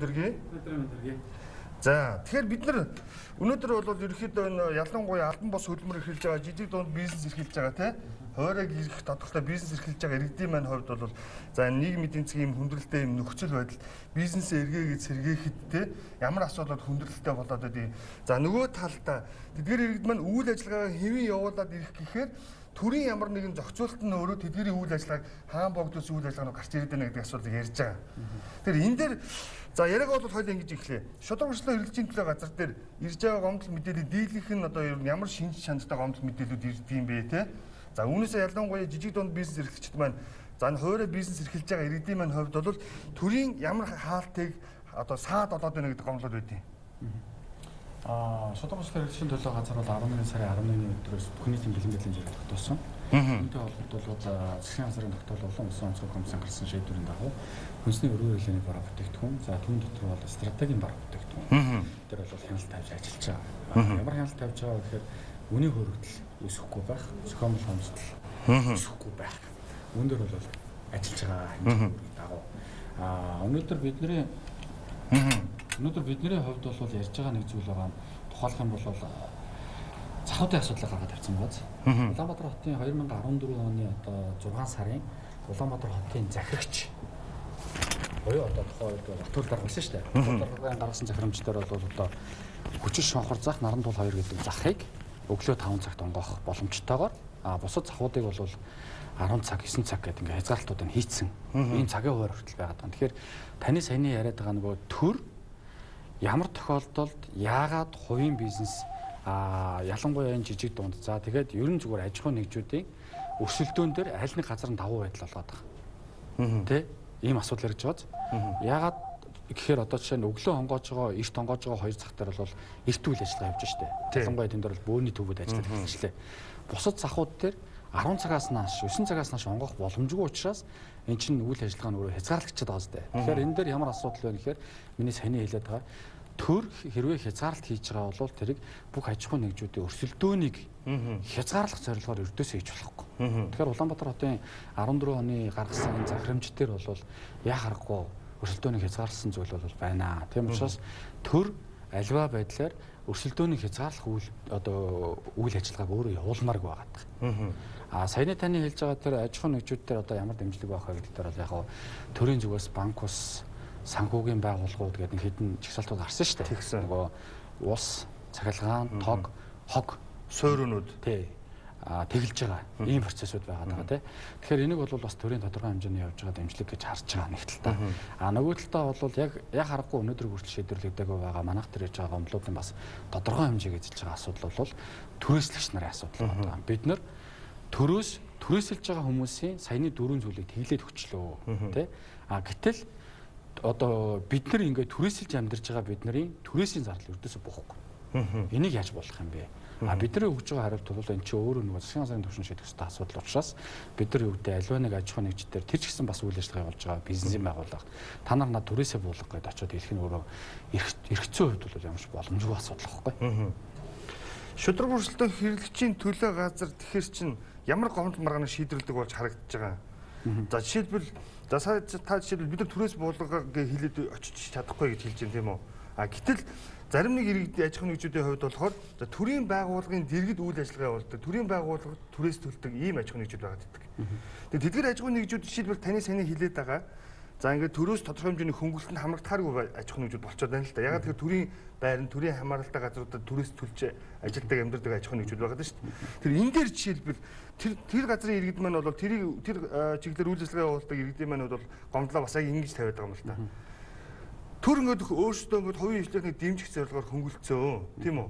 Өдргийн. Өдрийн өдргийн. За тэгэхээр бид нар өнөөдөр бол ерөөхдөө энэ ялангуяа албан бос хөдөлмөр эрхэлж байгаа жижиг дунд бизнес эрхэлж байгаа тийм хойрог ирэх тодорхой бизнес эрхэлж байгаа иргэдийн маань хувьд бол за нийгмийн эдийн засгийн хүндрэлтэй юм нөхцөл байдал бизнесээ эргээгээд сэргээхэд те ямар асуудлууд хүндрэлтэй болоод байдгийг за нөгөө талдаа тэдгээр иргэд маань үйл ажиллагаа хэвэн явуулаад ирэх гэхээр төрийн ямар нэгэн зохицуулалт нь өөрөө тэдгэрийн үйл ажиллагааг хаан богдос үйл ажиллагаанууд гарч ирээд байна гэдэг асуудлыг ярьж байгаа. Тэгэхээр энэ дээр За яриаг бол хоёул ингэж эхлэе. Шудраг хурцлаа хэрэгжийн төлөө газар дээр ирж байгаа гомдол мэдээлэл дийлэнх нь одоо ямар шинж чанартай гомдол мэдээлүүд ирдэг юм бэ те. За үүнээсээ ялангуяа жижиг дунд бизнес эрхлэгчид маань за хоорой бизнес эрхэлж байгаа иргэдийн маань хувьд бол төрийн ямар хаалтыг одоо саад болоод байна гэдэг гомдлууд байдیں۔ Аа, шудраг хурцлаа хэрэгжийн төлөө газар бол 11 сарын 11-ний өдрөөс бүхний тийм бэлэн бэлэн зэрэг тогтоосон. Үүнтэй холбогдуулаад засгийн газрын тогтоол улаан усан онцгой комиссын гаргасан шийдвэрийн дагуу хүнсний өргөн хэлний бараа бүтээгдэхүүн за түүн дотор бол стратегийн бараа бүтээгдэхүүн тэр бол хяналт тавьж ажиллаж байгаа. Ямар хяналт тавьж байгаа гэхээр үнийн хөрөгдөл өсөхгүй байх, зохиомжтой хомсдол өсөхгүй байх. Үүн дээр бол ажиллаж байгаа хэмжээний дагуу. Аа өнөөдөр бидний өнөөдөр бидний хувьд бол ярьж байгаа нэг зүйл байгаа. Тухайлах юм бол захуудын асуудлыг гаргаад тавьсан бааз. Улаанбаатар хотын 2014 оны одоо 6 сарын Улаанбаатар хотын захирагч буюу одоо тухайн үед Батүл гаргасан шүү дээ. Батүл даргын гаргасан захирамж дээр бол одоо хүчил шонхор зах наран тул 2 гэдэг захыг өглөө 5 цагт онгоох боломжтойгоор а бусад захуудыг бол 10 цаг 9 цаг гэдэг ингээ хязгаарлалтууд нь хийцэн. Ийм цагийн хуваар хүртэл байгаад байна. Тэгэхээр таны саяны яриад байгаа нөгөө төр ямар тохиолдолд яагаад хувийн бизнес а ялангуяа энэ жижиг дунд за тэгээд ерөн зүгээр аж ахуй нэгжүүдийн өрсөлдөөн дээр аль нэг газар нь давуу байдал болоод байгаа. Тэ? Ийм асуудал ярьж байгааз. Яагаад гэхээр одоо жишээ нь өглөө хонгоож байгаа, эрт хонгоож байгаа хоёр цаг дээр бол эрт үйл ажиллагаа явж штэ. Ялангуяа тэнд бол бөөний төвөд ажиллаж эхэллээ. Бусад захууд дээр 10 цагаас нааш 9 цагаас нааш онгох боломжгүй учраас эн чинь үйл ажиллагаа нь өөрөө хязгаарлагчд байгаа зү. Тэгэхээр энэ дээр ямар асуудал байна гэхээр миний саяны хэлээд байгаа төр хэрвээ хязгаарлалт хийж байгаа бол тэрийг бүх аж ахуй нэгжүүдийн өрсөлдөөнийг хязгаарлах зорилгоор өрдөөсөө хийж болохгүй. Тэгэхээр Улаанбаатар хотын 14 оны гаргасан энэ захирамж дээр бол яа харахгүй өрсөлдөөнийг хязгаарласан зүйл бол байна. Тийм учраас төр альва байдлаар өрсөлдөөнийг хязгаарлах үйл одоо үйл ажиллагааг өөрөө явуулмаарг байгаа. Аа саяны таны хэлж байгаа тэр аж ахуй нэгжүүд дээр одоо ямар дэмжлэг байх вэ гэдэг дээр бол яг төрийн зүгээс банк ус санхүүгийн байгууллагууд гэдэг хэдэн чагсаалтууд гарсан шүү дээ. Тэгсэн. Нөгөө ус, цахилгаан, тог, хог, сууринууд тий а тэгэлж байгаа ийм процессуд байгаа даа тий. Тэгэхээр энийг бол бас төрийн тодорхой хэмжээний явж байгаа дэмжлэг гэж харж байгаа нэг талтай. А нөгөө талдаа бол яг яг харахгүй өнөөдөр хүртэл шийдвэрлэгдээгүй байгаа манайх төр яж байгаа гомдлуудын бас тодорхой хэмжээг эзэлж байгаа асуудал бол түрээслэгч нарын асуудал байна. Бид нар төрөөс төрөөсөлж байгаа хүмүүсийн саяны дөрөв зүйлийг тэглээд өчлөө тий а гэтэл одоо бид нар ингээд төрөөсөлж амьдарч байгаа бидний төрөөсийн зардал өрдөөсөө буухгүй энийг яаж болох юм бэ? А бидний өгж байгаа хариулт бол эн чинь өөрөө нөгөө засгийн сарын төвшин шийдэх хэвээр асуудал учраас бид нар юу гэдэг аливаа нэг аж ахуйн нэгж дээр тэр ч гэсэн бас үйл ажиллагаа явуулж байгаа бизнесийн байгууллага. Та нар надад түрээсээ буулгах гэдээ очиод хэлэх нь өөрөө эрх эрхцээ хувьд бол ямарч боломжгүй асуудал واخхой. Шудраг хурцлтын хэрэглэгчийн төлөө газар тэгэхэр чин ямар гомдол маргааны шийдвэрлэдэг болж харагдаж байгаа. За жишээлбэл За та жишээлбэл бид нар түрээс буулга гэж хэлээд очиж чадахгүй гэж хэлж байна тийм үү? А гэтэл зарим нэг иргэдийн аж ахуйн нэгжүүдийн хувьд болохоор төрийн байгууллагын дэргэд үйл ажиллагаа явуулдаг. Төрийн байгууллага түрээс төлдөг ийм аж ахуйн нэгжүүд байгаа гэдэг. Тэгээд тэдгээр аж ахуйн нэгжүүд жишээлбэл таны саяны хэлээд байгаа За ингээд төрөөс тодорхой хэмжээний хөнгөлөлтөнд хамрагдахааргүй аж ахуйн нэгжүүд болчиход байна л да. Ягаад гэвэл төрийн байр нь төрийн хамааралтай газруудад төрөөс төлж ажилтдаг амьдардаг аж ахуйн нэгжүүд байгаа шүү дээ. Тэр энэ дээр жишээлбэл тэр тэр газрын иргэд маань бол тэрийг тэр чиглэлээр үйл ажиллагаа явуулдаг иргэдийн маань бол гомдлоо бас яг ингэж тавиад байгаа юм л та. Төр ингээд өөрсдөө ингээд хувийн хвшлийнхний дэмжих зорилгоор хөнгөлцөө тийм үү?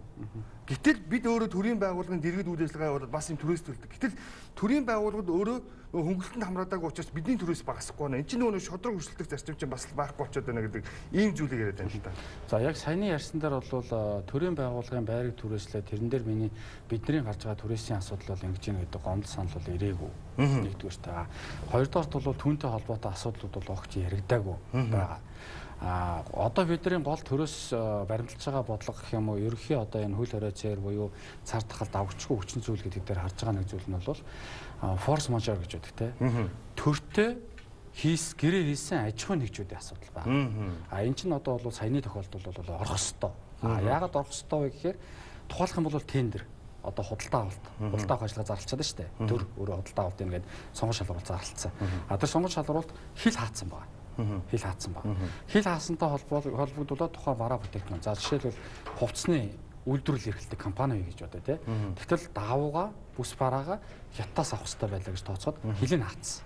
Гэтэл бид өөрөө төрийн байгууллагын дэргэд үйл ажиллагаа явуулаад бас юм төрөөс төлдөг. Гэтэл төрийн байгууллагууд өөрөө хөнгөлөлтөнд хамраадаг учраас бидний төрөөс багасахгүй байна. Энд чинь нөгөө шодрог өрсөлдөх зарчим чинь бас байхгүй болчиход байна гэдэг ийм зүйлийг яриад байна л да. За яг саяны ярьсан дээр бол төрийн байгууллагын байрыг түрээслээ тэрэн дээр миний бидний гарч байгаа түрээсийн асуудал бол ингэж юм гэдэг гомдол санал бол ирээгүй. Нэгдүгээр та. Хоёрдугаарт бол түүнтэй холбоотой асуудлууд бол огч яригдаагүй байгаа. А одоо бидний гол төрөөс баримталж байгаа бодлого гэх юм уу ерөнхий одоо энэ хөл хорой цээр буюу цар тахалд авчгүй хүчин зүйл гэдэг дээр харж байгаа нэг зүйл нь бол форс мажор гэж байдаг те. Төртөө хийс гэрээ хийсэн аж ахуйн нэгжүүдийн асуудал байна. А эн чинь одоо бол саяны тохиолдолд бол орох хэвээр. А яагаад орох хэвээр вэ гэхээр тухайлах юм бол тендер одоо худалдаа авалт худалдаа авах ажиллагаа зарлцаад шүү дээ. Төр өөрөө худалдаа авалт ингээд сонгон шалгуулалт зарлцсан. А тэр сонгон шалгуулалт хил хаацсан байна. Хил хаацсан байна. Хил хаасантай холбогдуулаад тухайн бараа бүтээгдэхүүн. За жишээлбэл хувцсны үйлдвэрлэл эрхэлдэг компани гэж бодё тий. Тэгтэл даавууга бүс бараага хятадаас авах хэрэгтэй байлаа гэж тооцоод хилийг хаацсан.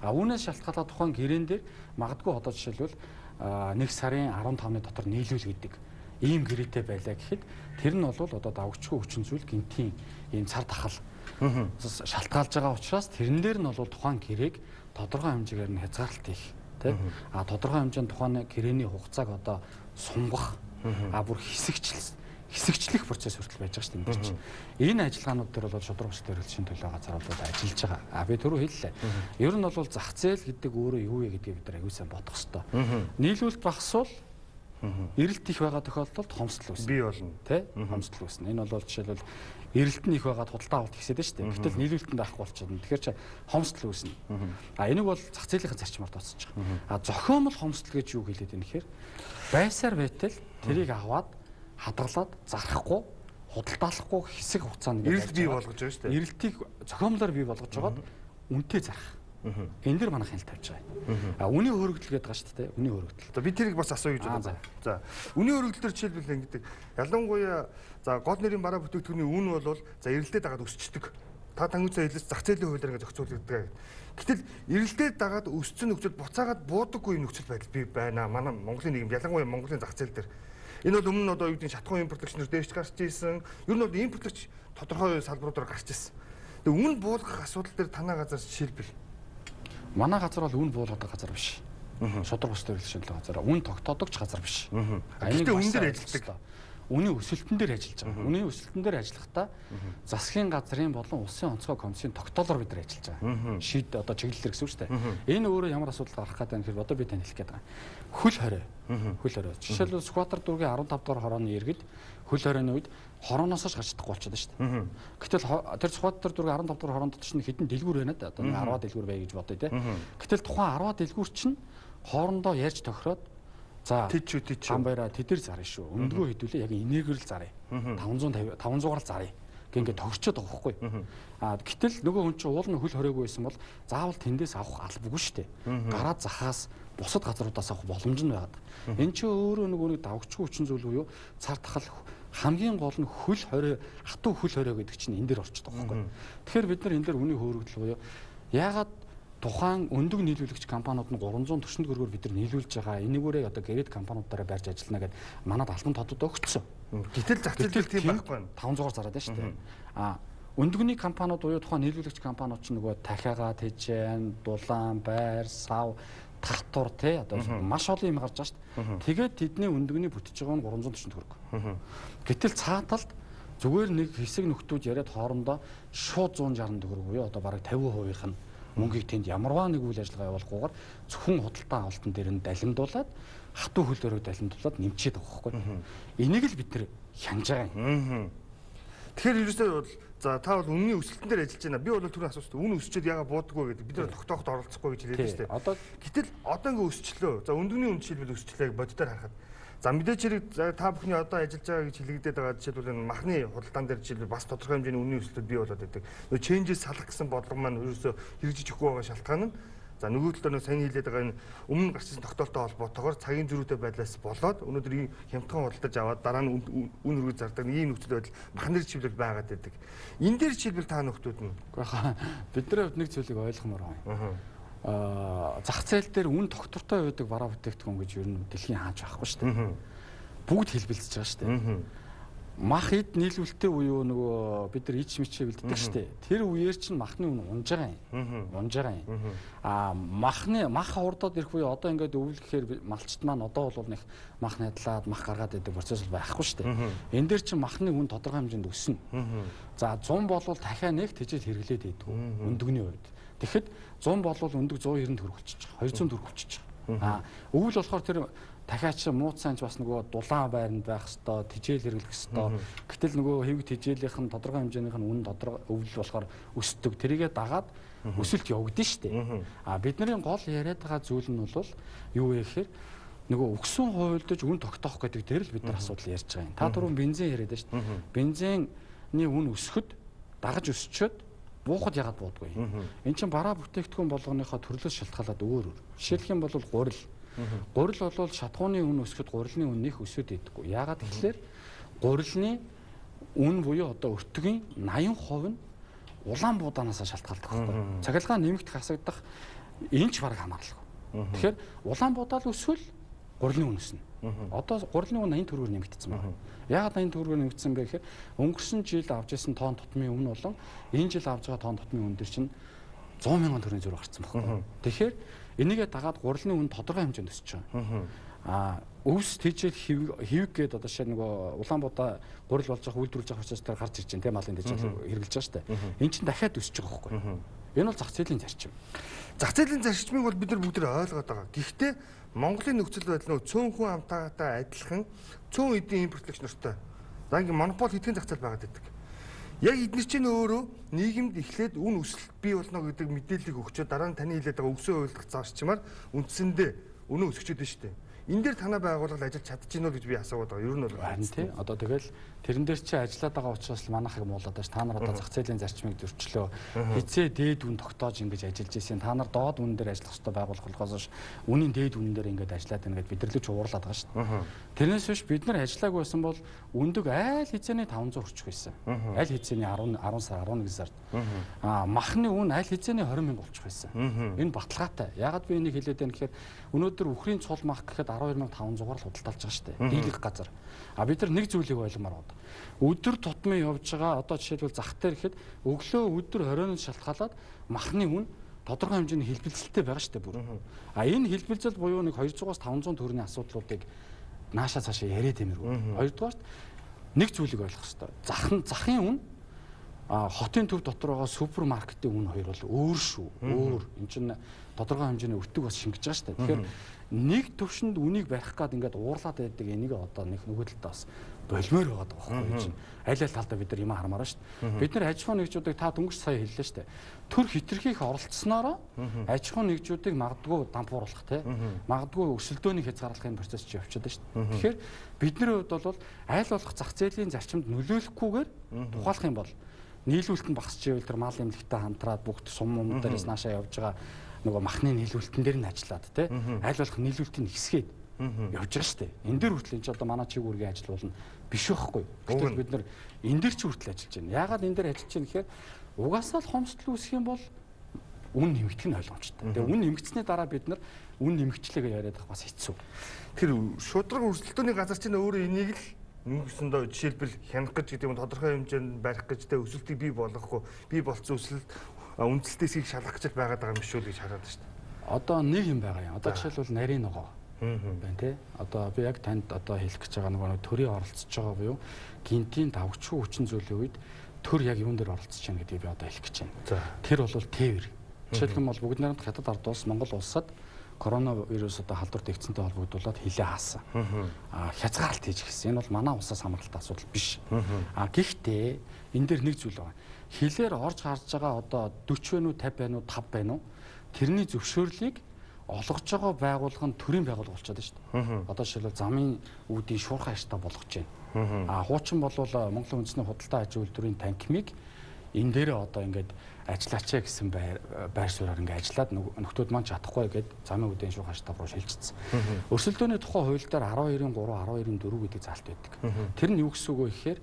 А үүнээс шалтгаалаад тухайн гэрээн дээр магадгүй одоо жишээлбэл нэг сарын 15-ны дотор нийлүүл гэдэг ийм гэрээтэй байлаа гэхэд тэр нь бол одоо давгчгүй хүчин зүйл гинтийн ийм цар тахал шалтгаалж байгаа учраас тэрэн дээр нь бол тухайн гэрээг тодорхой хэмжээгээр нь хязгаарлалт хийх тий а тодорхой хэмжээнд тухайн гэрээний хугацааг одоо сунгах а бүр хэсэгчлэх хэсэгчлэх процесс хүртэл байж байгаа шүү дээ. чинь. Энэ ажиллагаанууд дээр бол шудрагчтай хөрөлшийн төлөө газар бол ажиллаж байгаа. А би түрүү хэллээ. Ер нь бол зах зээл гэдэг өөрөө юу вэ гэдгийг бид нар аягүй сайн бодох хэрэгтэй. Нийлүүлэлт багасвал эрэлт их байгаа тохиолдолд хомсдол үүснэ. Би болно. Тэ? Хомсдол үүснэ. Энэ бол жишээлбэл эрэлт нь их байгаад худалдаа авалт ихсээд дээ. Гэтэл нийлүүлэлтэнд байхгүй болчихно. Тэгэхээр чи хомсдол үүснэ. А энийг бол зах зээлийн зарчмаар тооцож байгаа. А зохиомл хомсдол гэж юу хэлээд байна гэхээр байсаар байтал тэрийг аваад хадгалаад зарахгүй худалдаалахгүй хэсэг хугацаанд эрэлт бий болгож байгаа шүү дээ. Эрэлтийг зохиомлоор бий болгож байгаад үнэтэй зарах. Энэ дэр манайх хяналт тавьж байгаа. А үний хөрөгдөл гэдэг байгаа шүү дээ. Үний хөрөгдөл. За би тэрийг бас асууя гэж байна. За. Үний хөрөгдөл төр жишээлбэл ингэдэг. Ялангуяа за гол нэрийн бараа бүтээгдэхүүний үн бол за эрэлтэд дагаад өсчдөг. Та тангуйцаа хэлээс зах зээлийн хуулиар ингэ зохицуулдаг. Гэтэл эрэлтэд дагаад өссөн нөхцөл буцаагаад буудаггүй нөхцөл байдал би байна. Манай Монголын нийгэм ялангуяа Монголын зах зээл дээр Энэ бол өмнө нь одоо юу гэдэг шатхуун импортлогчнор дээш гарч ирсэн. Ер нь бол импортлогч тодорхой салбаруудаар гарч ирсэн. Тэгээ үн буулгах асуудал дээр танаа газар жишээлбэл манай газар бол үн буулгадаг газар биш. Шудраг ус төрөлшөндөл газар. Үн тогтоодогч газар биш. Энийг үн дээр ажилладаг үнийн өсөлтөн дээр ажиллаж байгаа. Үнийн өсөлтөн дээр ажиллахдаа засгийн газрын болон улсын онцгой комиссийн тогтоолоор бид нар ажиллаж байгаа. Шийд одоо чиглэлээр гэсэн үг шүү дээ. Энэ өөрөө ямар асуудал гарах гэдэг нь хэрэг одоо би тань хэлэх гээд байгаа. Хөл хорой. Хөл хорой. Жишээлбэл Скватер дүүргийн 15 дугаар хорооны иргэд хөл хоройны үед хорооноос ч гарч чадахгүй болчиход шүү дээ. Гэтэл тэр Скватер дүүргийн 15 дугаар хороонд чинь хэдэн дэлгүүр байна да. Одоо 10 дэлгүүр бай гэж бодъё те. Гэтэл тухайн 10 дэлгүүр чинь хоорондоо ярьж тохироод За тэд ч тэд ч хамбайраа тэдэр зарна шүү. Өндгөө хэдүүлээ яг энергээр л заръя. 550 500-аар л заръя. Гингээ тогтчод байгаа хгүй. Аа гэтэл нөгөө хүн чинь уул нь хөл хороогүй байсан бол заавал тэндээс авах албагүй шүү дээ. Гараад захаас бусад газруудаас авах боломж нь байдаг. Эн чинь өөрөө нөгөө нэг давгчгүй хүчин зүйл буюу цар тахал хамгийн гол нь хөл хорой хатуу хөл хорой гэдэг чинь энэ дэр орчод байгаа хгүй. Тэгэхээр бид нар энэ дэр үний хөөрөгдөл буюу яагаад тухайн өндөг нийлүүлэгч компаниуд нь 300 төрсөнд гөргөөр бид нар нийлүүлж байгаа. Энэгээрээ одоо гэрээд компаниудаараа барьж ажиллана гэд манад албан тодод өгсөн. Гэтэл зээл тийм байхгүй. 500-аар зараад байна шүү дээ. А өндөгний компаниуд буюу тухайн нийлүүлэгч компаниуд ч нөгөө дахиагаа тэжээн, дулаан, байр, сав татвар тий одоо маш олон юм гарч байгаа шүү дээ. Тэгээд тэдний өндөгний бүтэж байгаа нь 300 төрсөнд хөрөг. Гэтэл цааталд зүгээр нэг хэсэг нөхдүүд яриад хоорондоо шууд 160 төгрөг буюу одоо бараг 50% нь мөнгийг тэнд ямарваа нэг үйл ажиллагаа явуулахгүйгээр зөвхөн худалдаа авалтан дээр нь далимдуулаад хатуу хөлөөрөө далимдуулаад нэмчихэд байгаа байхгүй. Энийг л бид нэр хянаж байгаа юм. Тэгэхээр ерөөсөө бол за та бол үнний өсөлтөн дээр ажиллаж байна. Би бол түрүү асуусан. Үн өсчөөд яга буудаггүй гэдэг. Бид нар тогтооход оролцохгүй гэж хэлээд байна шүү дээ. Одоо гэтэл одоо ингээ өсчлөө. За өндөгний үн жишээлбэл өсчлээ боддоор харахад За мэдээч хэрэг та бүхний одоо ажиллаж байгаа гэж хэлэгдээд байгаа жишээлбэл энэ махны худалдаан дээр жишээлбэл бас тодорхой хэмжээний үнийн өсөлтөд бий болоод байдаг. Нөө changes салах гэсэн бодлого маань ерөөсөө хэрэгжиж өгөхгүй байгаа шалтгаан нь За нөгөө талаар нэг сайн хэлээд байгаа энэ өмнө гарч ирсэн тогтоолтой холбоотойгоор цагийн зөрүүтэй байдлаас болоод өнөөдөр хямдхан худалдаж аваад дараа нь үн хөргөж зардаг ийм нөхцөл байдал махнэр чиглэл байгаад байдаг. Энэ дээр чиглэл та нөхдүүд нь бид нар нэг зүйлийг ойлгомоор байна зах зээл дээр үн тогтвортой байдаг бараа бүтээгдэхүүн гэж ер нь дэлхийн хааж байхгүй шүү дээ. Бүгд хэлбэлцэж байгаа шүү дээ. Мах эд нийлүүлэлттэй буюу нөгөө бид нар ич мичээ бэлддэг шүү дээ. Тэр үеэр чинь махны үн унж байгаа юм. Унж байгаа юм. Аа махны мах урдаад ирэх буюу одоо ингээд өвлөхээр малчт маань одоо бол нэг мах найдлаад мах гаргаад байдаг процесс бол байхгүй шүү дээ. Энд дээр чинь махны үн тодорхой хэмжээнд өснө. За 100 болвол дахиад нэг тэжээл хэрэглээд байдаг. Өндөгний үед. Тэгэхэд 100 болвол өндөг 190 төгрөг болчихж байгаа. 200 төгрөг болчихж байгаа. Аа өвөл болохоор тэр дахиад чи мууцаанч бас нөгөө дулаан байранд байх хэвээр тижээл хэрэглэх хэвээр. Гэтэл нөгөө хэвэг тижээлийнх нь тодорхой хэмжээнийх нь үн тодорхой өвлөл болохоор өсдөг. Тэрийгэ дагаад өсөлт явагдана шүү дээ. А бидний гол яриад байгаа зүйл нь бол юу вэ гэхээр нөгөө өгсөн хуйлдаж үн тогтоох гэдэг дээр л бид нар асуудал ярьж байгаа юм. Та түрүүн бензин яриад шүү дээ. Бензины үн өсөхөд дагаж өсчөөд буухад ягаад буудгүй. Эн чинь бараа бүтээгдэхүүн болгоныхоо төрлөөс шалтгаалаад өөр өөр. Жишээлх юм бол гурил Гурил бол шатхууны үн өсөхөд гурилны үн нэх өсөд идэггүй. Яагаад гэвэл гурилны үн буюу одоо өртөгийн 80% нь улаан буудаанаас шалтгаалдаг байхгүй. Цахилгаан нэмэгдэх асагдах энэ ч баг хамааралгүй. Тэгэхээр улаан буудаал өсвөл гурилны үн өснө. Одоо гурилны үн 80 төгрөгөөр нэмэгдсэн байна. Яагаад 80 төгрөгөөр нэмэгдсэн бэ гэхээр өнгөрсөн жил авч исэн тоон тутмын үн болон энэ жил авж байгаа тоон тутмын үн дээр чинь 100 мянган төгрөгийн зөрүү гарсан байхгүй. Тэгэхээр Энийгээ дагаад гурилны үн тодорхой хэмжээнд өсөж байгаа. Аа өвс тэжээл хэвэг гээд одоо шээ нөгөө Улаанбаатар гурил болж байгаа үйлдвэрлэж байгаа учраас тэр гарч ирж байна те малын тэжээл хэрэгжилж байгаа шүү дээ. Энд чинь дахиад өсөж байгаа байхгүй. Энэ бол зах зээлийн зарчим. Зах зээлийн зарчмыг бол бид нар бүгд ойлгоод байгаа. Гэхдээ Монголын нөхцөл байдал нөө цөөн хүн амтаатай адилхан цөөн эдийн импортлогч нартай. За ингээм монопол хэдхэн зах зээл байгаад байдаг. Яг эдгээр чинь өөрөө нийгэмд эхлээд үн өсөлт бий болно гэдэг мэдээллийг өгчөө дараа нь таны хэлээд байгаа өвсөн уйлдах зарчмаар үндсэндээ үнэн өсөж чөдөн шүү дээ. Энэ дээр танай байгууллага ажиллаж чадчихна уу гэж би асууад байгаа. Ер нь бол харин тий. Одоо тэгэл тэрэн дээр чи ажиллаад байгаа учраас л манайхыг муулаад байж та нар одоо зах зээлийн зарчмыг зөрчлөө. Хизээ дээд үн тогтоож ингэж ажиллаж ийсэн. Та нар доод үн дээр ажиллах хэрэгтэй байгууллагаас үнийн дээд үнэн дээр ингэж ажиллаад байна гэж бидэрлэж уурлаад байгаа дээ. Тэрнээс биш бид нар ажиллаагүй байсан бол өндөг айл хизээний 500 хүрчих байсан. Айл хизээний 10 10 сар 11 сард. Аа махны үн айл хизээний 20 мянга болчих байсан. Энэ баталгаатай. Ягаад би энийг хэлээд байна гэхээр өнөөдөр үхрийн цул мах гэхэд 12500-аар л худалдаалж байгаа дээ. Дийлэх газар. А бид нар нэг зүйлийг ойлгомоор байна. Өдөр тутмын явж байгаа одоо жишээлбэл зах дээр ихэд өглөө өдөр хорионоос шалтгаалаад махны үн тодорхой хэмжээний хэлбэлцэлтэй байгаа шүү дээ бүр. А энэ хэлбэлцэл буюу нэг 200-аас 500 төгрөгийн асуудлуудыг наашаа цаашаа яриад юмэргүй. Хоёрдугаарт нэг зүйлийг ойлгох хэрэгтэй. Зах нь захын үн а хотын төв дотор байгаа супермаркетын үн хоёр бол өөр шүү. Өөр. Энд чинь тодорхой хэмжээний өтөг бас шингэж байгаа шүү дээ. Тэгэхээр нэг төвшөнд үнийг барих гад ингээд уурлаад байдаг энийг одоо нэг нөгөө талдаа бас болмоор байгаа байхгүй чинь. Аль аль талдаа бид нар юм хармаараа шүү дээ. Бид нар аж ахуй нэгжүүдийг та дөнгөж сая хэллээ шүү дээ. Төр хитрхийх оролцсноороо аж ахуй нэгжүүдийг магадгүй дампууруулах те. Магадгүй өсөлдөөний хязгаарлахын процесс чи явчихад шүү дээ. Тэгэхээр бидний хувьд бол аль болох зах зээлийн зарчимд нөлөөлөхгүйгээр тухайлах юм бол нийлүүлэлт нь багасч ивэл тэр мал эмнэлэгтэй хамтраад бүгд сум юм дээрээс наашаа явж байгаа нөгөө махны нийлүүлэлтэн дээр нь ажиллаад те. Аль болох нийлүүлэлтийг хэсгээд явж байгаа шүү дээ. Энэ дээр хүртэл энэ ч одоо манай чиг үүргийн ажил болно биш байхгүй. Гэтэл бид нар энэ дээр ч хүртэл ажиллаж байна. Яагаад энэ дээр ажиллаж байна гэхээр угаасаа л хомсдол үүсэх юм бол үн нэмэгдэх нь ойлгомжтой. Тэгээ үн нэмэгдсэний дараа бид нар үн нэмэгчлээгээ яриад авах бас хэцүү. Тэр шудраг өрсөлдөөний газар чинь өөрөө энийг л нэгсэндээ жишээлбэл хянах гэж гэдэг нь тодорхой хэмжээнд барих гэж тэ өсөлтийг бий болгохгүй бий болцсон өсөлт үндсэлтээс их шалгах гэж байгаад байгаа юм шүү л гэж хараад байна шүү дээ. Одоо нэг юм байгаа юм. Одоо жишээлбэл нарийн ногоо байна тий. Одоо би яг танд одоо хэлэх гэж байгаа нөгөө төрийн оролцож байгаа буюу гинтийн давгчгүй хүчин зүйлийн үед төр яг юун дээр оролцож байна гэдгийг би одоо хэлэх гэж байна. Тэр бол тээвэр. Жишээлбэл бол бүгд найрамд хятад ард улс Монгол улсад коронавирус одоо халдвар дэвцэнтэй холбогдуулаад хилээ хаасан. Аа хязгаарлалт хийж гисэн. Энэ бол манай улсаас хамааралтай асуудал биш. Аа гэхдээ энэ дээр нэг зүйл байна хилээр орж харж байгаа одоо 40 байна уу 50 байна уу 5 байна уу тэрний зөвшөөрлийг олгож байгаа байгууллага нь төрийн байгууллага болчиход байна шүү дээ. Одоо жишээлбэл замын үүдийн шуурхай аштаа болгож байна. А хуучин бол Монголын үндэсний худалдаа аж үйлдвэрийн танкимыг энэ дээрээ одоо ингээд ажиллаач гэсэн байр сууриаар ингээд ажиллаад нөхдүүд маань чадахгүй гэд замын үүдийн шуурхай аштаа руу шилжчихсэн. Өрсөлдөөний тухай хууль дээр 12-ын 3, 12-ын 4 гэдэг заалт байдаг. Тэр нь юу гэсэн үг вэ гэхээр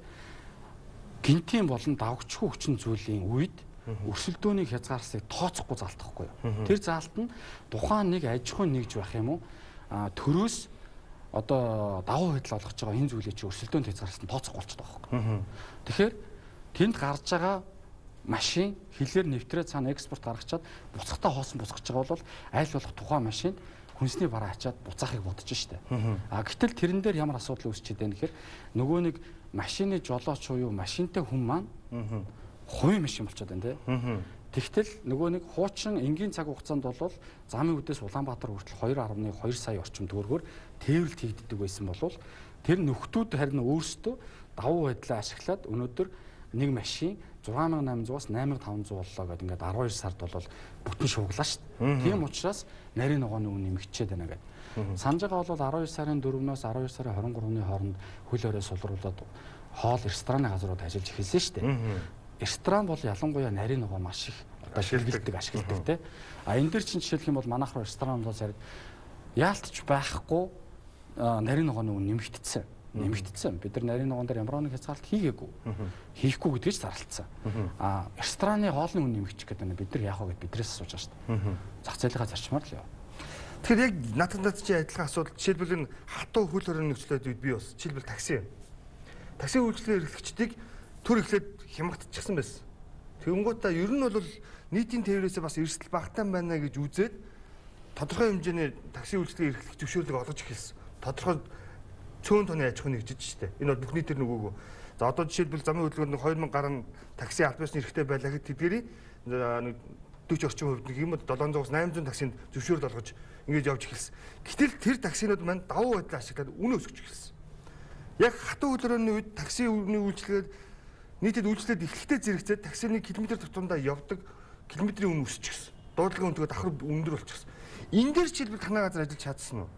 гинтийн болон давгчгүй хүчин зүйлийн үед өрсөлдөөний хязгаарсыг тооцохгүй заалтахгүй юу. Тэр заалт нь тухайн нэг аж ахуй нэгж байх юм уу? Төрөөс одоо давуу байдал олгож байгаа энэ зүйлийг чи өрсөлдөөнд хязгаараас нь тооцохгүй болчиход байгаа байхгүй. Тэгэхээр тэнд гарч байгаа машин хилээр нэвтрээ цаана экспорт гаргачаад буцахтаа хоосон буцаж байгаа бол аль болох тухайн машинд хүнсний бараа ачаад буцаахыг бодож штэ. А гэтэл тэрэн дээр ямар асуудал үүсчихэд байна гэхээр нөгөө нэг машины жолооч уу юу машинтай хүн маань хувийн машин болчиход байна те. Тэгтэл нөгөө нэг хуучин энгийн цаг хугацаанд бол замын үдээс Улаанбаатар хүртэл 2.2 сая орчим төгрөгөөр тээвэрлт хийгддэг байсан бол тэр нөхдүүд харин өөрсдөө давуу байдлаа ашиглаад өнөөдөр нэг машин 6800-аас 8500 боллоо гэдэг ингээд 12 сард бол бүтэн шууглаа шүү дээ. Тийм учраас нарийн ногооны үн нэмэгдчихэд байна гэдэг. Санаж байгаа бол 12 сарын 4-өөс 12 сарын 23-ны хооронд хөл өрөө сулруулад хоол рестораны газрууд ажиллаж эхэлсэн шүү дээ ресторан бол ялангуяа нарийн ногоо маш их одоо шилжилдэг ашигладаг те. А энэ дэр чинь жишээлх юм бол манайх ресторануудаас яриад яалтч байхгүй нарийн ногооны үн нэмэгдсэн. Нэмэгдсэн. Бид нар нарийн ногоон дээр ямар нэг хязгаарлалт хийгээгүй. Хийхгүй гэдгийг зарлцсан. А рестораны хоолны үн нэмэгдчих гэдэг нь бид нар яах вэ гэд бидрээс асууж байгаа шүү дээ. Зах зээлийнхаа зарчмаар л яа. Тэгэхээр яг надад надад чи адилхан асуудал жишээлбэл энэ хатуу хөл хорийн нөхцөлөд би бас жишээлбэл такси. Такси үйлчлэлийн эрхлэгчдийг төр эхлээд хямгтчихсан байсан. Тэгэнгүүтээ ер нь бол нийтийн тээврээсээ бас эрсдэл багтаан байна гэж үзээд тодорхой хэмжээний такси үйлчлэгийн эрхлэх зөвшөөрлөг олгож эхэлсэн. Тодорхой цөөн тооны аж ахуйн нэгжиж штэ. Энэ бол бүхний тэр нөгөөгөө. За одоо жишээлбэл замын хөдөлгөөнд 2000 гаруй такси аль биесны эрхтэй байлаа гэхэд тэдгэрийн нэг 40 орчим хувьд нэг юм 700-аас 800 таксинд зөвшөөрөл олгож ингэж явж эхэлсэн. Гэтэл тэр таксинууд маань давуу байдлаа ашиглаад үнэ өсгөж эхэлсэн. Яг хатуу хөдөлгөөний үед такси үүрний үйлчлэгээд нийтэд үйлчлээд эхлэхдээ зэрэгцээд таксины километр тутамдаа явдаг километрийн үн өсчихсэн. Дуудлагын үнэтэйгээ давхар өндөр болчихсон. Энэ дээр ч хэлбэл танай газар ажиллаж чадсан уу?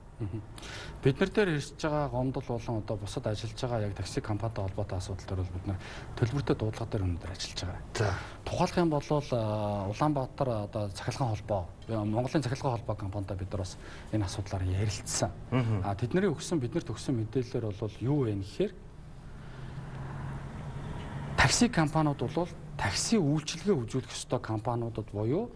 Бид нар дээр ирж байгаа гомдол болон одоо бусад ажиллаж байгаа яг такси компанитай холбоотой асуудал төр бол бид нар төлбөртэй дуудлага дээр өнөөдөр ажиллаж байгаа. За. Тухайлх юм бол Улаанбаатар одоо цахилгаан холбоо, Монголын цахилгаан холбоо компанитай бид нар бас энэ асуудлаар ярилцсан. А тэдний өгсөн биднэрт өгсөн мэдээлэлээр бол юу вэ гэхээр такси компаниуд бол такси үйлчилгээ үзүүлэх ёстой компаниудад буюу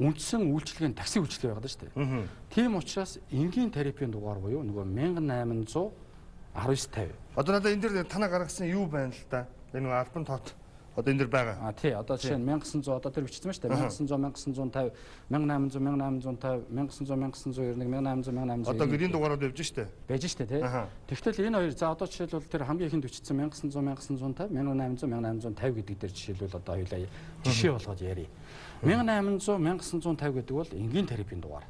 үндсэн үйлчилгээ нь такси үйлчилгээ байгаад шүү дээ. Тийм учраас энгийн тарифын дугаар буюу нөгөө 1800 1950. Одоо надад энэ дэр танаа гаргасан юу байна л да. Энэ нөгөө альбан тоот Одоо энэ дэр байгаа. А тий, одоо жишээ нь 1900 одоо тэр бичсэн байна шүү дээ. 1900, 1950, 1800, 1850, 1900, 1900, 1900, 1800, 1800. Одоо гэрийн дугаарууд явж штэ. Байж штэ тий. Тэгтэл энэ хоёр за одоо жишээлбэл тэр хамгийн ихэнд бичсэн 1900, 1950, 1800, 1850 гэдэг дээр жишээлбэл одоо хоёлаа жишээ болгоод ярив. 1800 1950 гэдэг бол энгийн тарифын дугаар.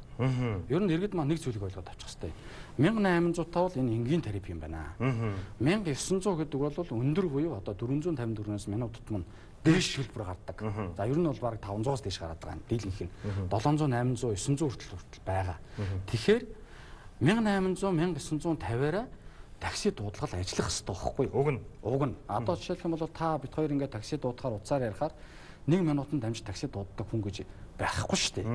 Ер нь иргэд маань нэг зүйлийг ойлгоод авчих хэрэгтэй. 1800 таа бол энэ энгийн тариф юм байна. 1900 гэдэг бол өндөр буюу одоо 454-өөс минут тутам нь дээш хэлбэр гардаг. За ер нь бол баг 500-аас дээш гараад байгаа юм. Дийлэнх нь 700, 800, 900 хүртэл хүртэл байгаа. Тэгэхээр 1800, 1950-аараа такси дуудлага ажиллах хэрэгтэй байхгүй юу? Уг нь. Уг нь. Одоо жишээлх юм бол та бит хоёр ингээд такси дуудахаар уцаар ярихаар 1 минутанд дамжиж такси дууддаг хүн гэж байхгүй шүү дээ.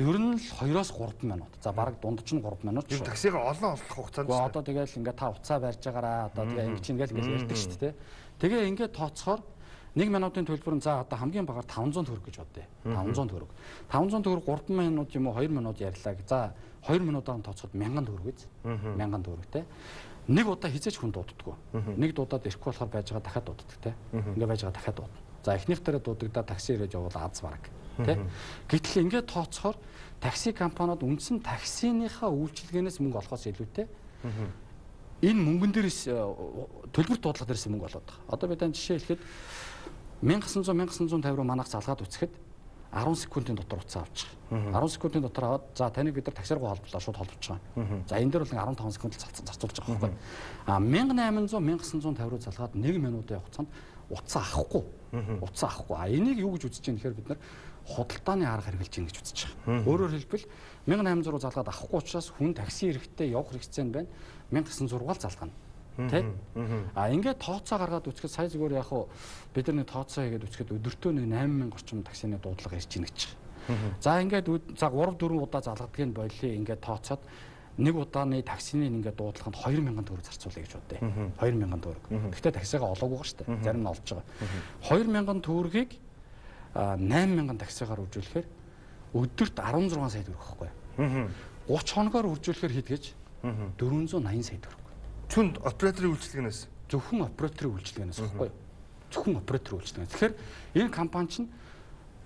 Ер нь л 2-оос 3 минут. За баг дунд ч нь 3 минут шүү. Таксигаа олон олох хугацаанд шүү. Одоо тэгэл ингээ та уцаа барьж байгаараа одоо тэгээ ингэ чинь ингээл ингээл ярьдаг шүү дээ. Тэгээ ингээ тооцохоор 1 минутын төлбөр нь за одоо хамгийн багаар 500 төгрөг гэж бодъё. 500 төгрөг. 500 төгрөг 3 минут юм уу 2 минут ярьлаа. За 2 минутаар нь тооцоход 1000 төгрөг биз? 1000 төгрөг те. Нэг удаа хизээч хүн дууддаггүй. Нэг дуудаад ирэхгүй болохоор байж байгаа дахиад дууддаг те. Ингээ байж байгаа дахиад дуудана. За эхнийхтэрээ дуудагдаад такси ирээд явбал аз бараг. Тэ? Гэтэл ингээд тооцохоор такси компаниуд үндсэн таксиныхаа үйлчилгээнээс мөнгө олохоос илүүтэй энэ мөнгөн дээрээс э, төлбөр дуудлага дээрээс мөнгө олоод байгаа. Одоо бид энэ жишээ хэлэхэд 1900 1950 руу манайх залгаад үцхэд 10 секундын дотор уцаа авчих. 10 секундын дотор аваад за таныг бид нар таксиргаа холболоо шууд холбож байгаа. За энэ дээр бол 15 секунд зарцуулж байгаа байхгүй. А 1800 1950 руу залгаад 1 минутын хугацаанд утас авахгүй. Утас авахгүй. А энийг юу гэж үзэж байгаа нэхэр бид нар худалдааны арга хэрэгжилж байна гэж үзэж байгаа. Өөрөөр хэлбэл 1800 залгаад авахгүй учраас хүн такси эрэхтэй явах хэрэгцээ нь байна. 1906-аар залгана. Тэ? А ингээд тооцоо гаргаад үцхэд сая зүгээр яг хуу бид нар нэг тооцоо хийгээд үцхэд өдөртөө нэг 8000 орчим таксины дуудлага ирж байна гэж. За ингээд за 3 4 удаа залгадгийг болио ингээд тооцоод нэг удааны таксины ингээд дуудлаганд 2000 төгрөг зарцуулъя гэж бодъё. 2000 төгрөг. Гэхдээ таксигаа олоогүй ба штэ. Зарим нь олж байгаа. 2000 төгрөгийг 8000 таксигаар үржүүлэхээр өдөрт 16 сая төгрөг байхгүй юу? 30 хоногоор үржүүлэхээр хэд гэж? 480 сая төгрөг. Түнд операторын үйлчилгээнээс зөвхөн операторын үйлчилгээнээс байхгүй? Зөвхөн операторын үйлчилгээнээс. Тэгэхээр энэ компани чинь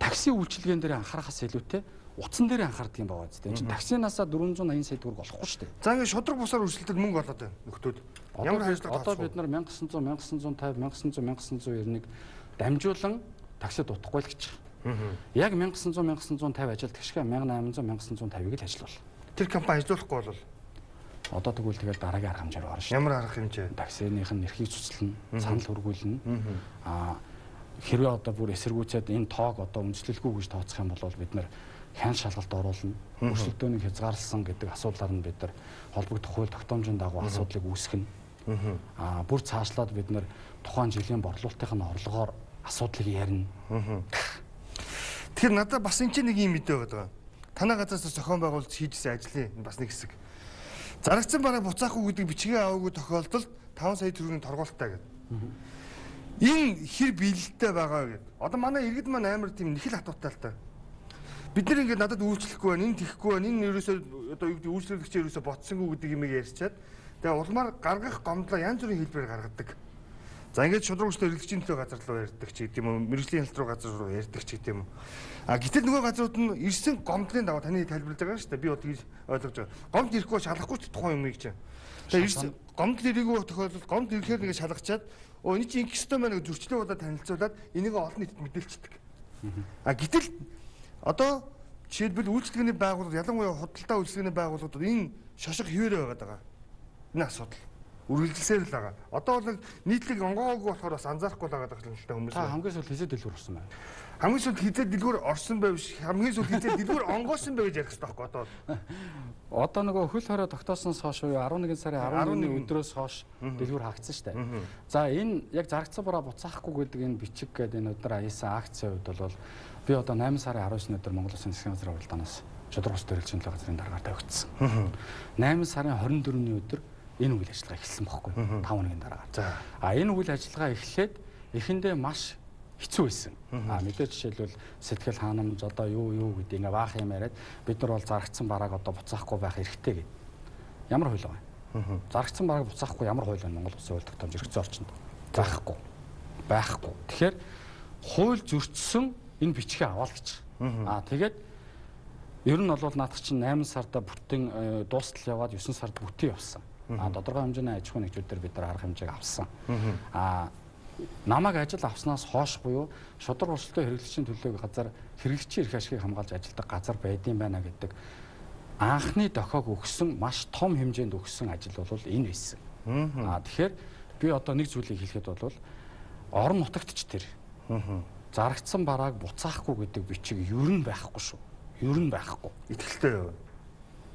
такси үйлчилгээн дээр анхаарахаас илүүтэй утсан дээр анхаардаг юм байгаа зү. Энд таксинаасаа 480 сая төгрөг олохгүй шүү дээ. За ингээд шудраг бусаар үржилтэд мөнгө олоод байна нөхдүүд. Ямар хариуцлага одоо бид нар 1900 1950 1900 1991 дамжуулан такси дутахгүй л гэж. Яг 1900 1950 ажилт гიშгэ 1800 1950-ыг л ажиллавал. Тэр компани ажиллахгүй бол Одоо тэгвэл тэгэл дараагийн арга хэмжээр орно шүү. ямар арга хэмжээ? Таксиных нь эрхийг цуцлана, санал хөргүүлнэ. Аа хэрвээ одоо бүр эсэргүүцээд энэ тоог одоо үнэлэлгүй гэж тооцох юм бол бид нэр хян шалгалт оруулна. Өрсөлдөөнийг хязгаарласан гэдэг асуудлаар нь бид нар холбогдох хууль тогтоомжийн дагуу асуудлыг үүсгэнэ. Аа бүр цаашлаад бид нар тухайн жилийн борлуулалтын орлогоор асуудлыг ярина. Тэгэхээр надад бас энэ чинь нэг юм мэдээ байгаа. Танай газраас зохион байгуулалт хийжсэн ажлын бас нэг хэсэг. Зарагцсан бараг буцаахгүй гэдэг бичгээ аваагүй тохиолдолд 5 сая төгрөгийн торгуултаа гэдэг. Энэ хэр биелэлтэй байгаа гэдэг. Одоо манай иргэд маань амар тийм нэхэл хатуутай л та. Бид нар ингээд надад үйлчлэхгүй байна, энэ тихгүй байна, энэ ерөөсөө одоо юу гэдэг үйлчлэгч ерөөсөө ботсонгүй гэдэг юмыг ярьчаад тэгээ улмаар гаргах гомдлоо янз бүрийн хэлбэрээр гаргадаг. За ингээд шудраг хүчтэй эргэлжийн төлөө газар руу ярьдаг ч гэдэг юм уу, мэрэгжлийн хэлт рүү газар руу ярьдаг ч гэдэг юм уу. А гэтэл нөгөө газрууд нь ирсэн гомдлын дагуу таны тайлбарлаж байгаа шүү дээ. Би одоо ойлгож байгаа. Гомд ирэхгүй шалахгүй ч тухайн юмыг чинь. Тэгээ ирсэн гомд ирээгүй тохиолдолд гомд ирэхээр ингээд шалгачаад оо энэ чинь байна гэж зөрчлөө удаа танилцуулаад энийг олон нийтэд мэдээлцдэг. А гэтэл одоо жишээлбэл үйлчлэгний байгууллага ялангуяа худалдаа үйлчлэгний байгууллагууд энэ шошго хിവэрэ байгаад байгаа. Энэ асуудал үргэлжилсээр л байгаа. Одоо бол нийтлэг онгоогүй болохоор бас анзаарахгүй л байгаа даа л та хүмүүс. Та хамгийн сүүл хизээ дэлгүр орсон байна. Хамгийн сүүлд хизээ дэлгүр орсон байв ш. Хамгийн сүүлд хизээ дэлгүр онгоосон байв гэж ярих хэрэгтэй байхгүй одоо. Одоо нөгөө хөл хорой тогтоосноос хойш уу 11 сарын 11-ний өдрөөс хойш дэлгүр хаагдсан дээ. За энэ яг зарагцсан бороо буцаахгүй гэдэг энэ бичиг гэдэг энэ өдөр аяасан акцийн хувьд бол би одоо 8 сарын 19-ны өдөр Монгол Улсын засгийн газрын уралдаанаас шудраг ус төрөлжин газрын дараагаар тавигдсан. 8 сарын 24-ний өдөр энэ үйл ажиллагаа эхэлсэн бохоггүй 5 хоногийн дараа. За. А энэ үйл ажиллагаа эхлээд эхэндээ маш хэцүү байсан. А мэдээж жишээлбэл сэтгэл ханамж одоо юу юу гэдэг ингээ баах юм яриад бид нар бол зарагцсан барааг одоо буцаахгүй байх эрхтэй гэд. Ямар байгаа юм? Зарагцсан барааг буцаахгүй ямар байна Монгол Улсын хууль тогтоомж эрхцэн орчинд? Заахгүй. Байхгүй. Тэгэхээр хууль зөрчсөн энэ бичгээ аваад гэж. Аа тэгээд ер нь бол наадах чинь 8 сарда бүтэн дуустал яваад 9 сард бүтэн явсан. Аа тодорхой хэмжээний аж ахуйн нэгжүүдээр бид нар арга хэмжээг авсан. Аа намайг ажил авснаас хойш буюу шудраг урсгалтай хэрэглэгчийн төлөөг газар хэрэглэгчийн эрх ашигыг хамгаалж ажилладаг газар байдсан байна гэдэг анхны дохиог өгсөн маш том хэмжээнд өгсөн ажил бол энэ байсан. Аа тэгэхээр би одоо нэг зүйлийг хэлэхэд бол орон нутагт ч тэр зарагдсан барааг буцаахгүй гэдэг бичиг ер нь байхгүй шүү. Ер нь байхгүй. Итгэлтэй юу?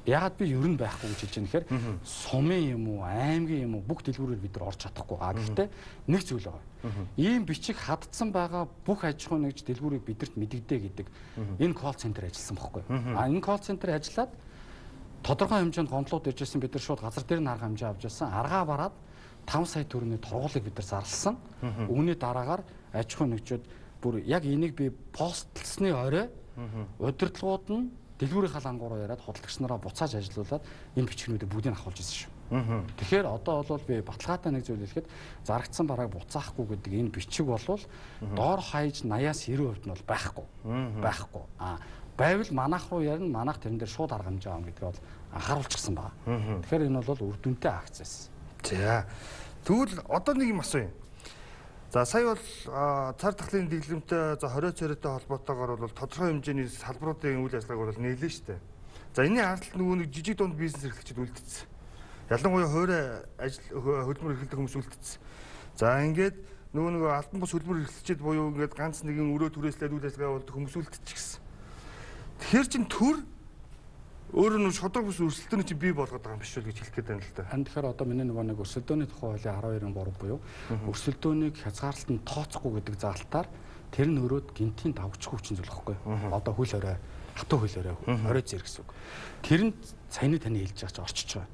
Ягаад би ер нь байхгүй гэж хэлж байгаа нэхэр сумын юм уу, аймгийн юм уу бүх дэлгүүрээр бид нар орж чадахгүй. А гэхдээ нэг зүйл байгаа. Ийм бичиг хаддсан байгаа бүх аж ахуй нэгж дэлгүүрийг бидэрт мэдэгдээ гэдэг энэ колл центр ажилласан байхгүй. А энэ колл центр ажиллаад тодорхой хэмжээнд гомдлууд иржсэн бид нар шууд газар дээр нь арга хэмжээ авч яасан. Аргаа бараад 5 сая төгрөгийн торгуулийг бид нар зарласан. Үүний дараагаар аж ахуй нэгжүүд бүр яг энийг би постлсны орой удирдлагууд нь дэлгүүрийн халангууруу яриад худалдагч нараа буцааж ажилуулад энэ бичгнүүдийг бүгдийг авахулж ирсэн шүү. Тэгэхээр одоо бол би баталгаатай нэг зүйл хэлэхэд зарагдсан барааг буцаахгүй гэдэг энэ бичиг бол доор хаяж 80-аас 90% нь бол байхгүй. Байхгүй. А байвал манайх руу ярина манайх тэрэн дээр шууд арга хэмжээ авах гэдгийг бол анхааруулчихсан байна. Тэгэхээр энэ бол үр дүнтэй акц байсан. За. Тэгвэл одоо нэг юм асууя. За сая бол цар тахлын дэглэмтэй за 20 царайтай холбоотойгоор бол тодорхой хэмжээний салбаруудын үйл ажиллагааг бол нээлээ шүү дээ. За энэний хаалтд нөгөө нэг жижиг дунд бизнес эрхлэгчид үлдсэн. Ялангуяа хуурай ажил хөдөлмөр эрхлэх хүмүүс үлдсэн. За ингээд нөгөө нэг алтан бус хөдөлмөр эрхлэгчид буюу ингээд ганц нэгэн өрөө түрээслээд үйл ажиллагаа болдог хүмүүс үлдчихсэн. Тэгэхээр чин төр Өөрөөр нь шодрог ус өрсөлдөөний чинь бий болгоод байгаа юм биш үү гэж хэлэх гээд байна л да. Харин тэгэхээр одоо миний нөгөө нэг өрсөлдөөний тухай хуулийн 12-ын 3 буюу өрсөлдөөнийг хязгаарлалт нь тооцохгүй гэдэг заалтаар тэр нь өрөөд гинтийн давгчгүй хүчин зүйл واخгүй. Одоо хөл орой, хатуу хөл орой, орой зэрэг гэсэн үг. Тэр нь саяны таны хэлж байгаа чинь орчиж байгаа.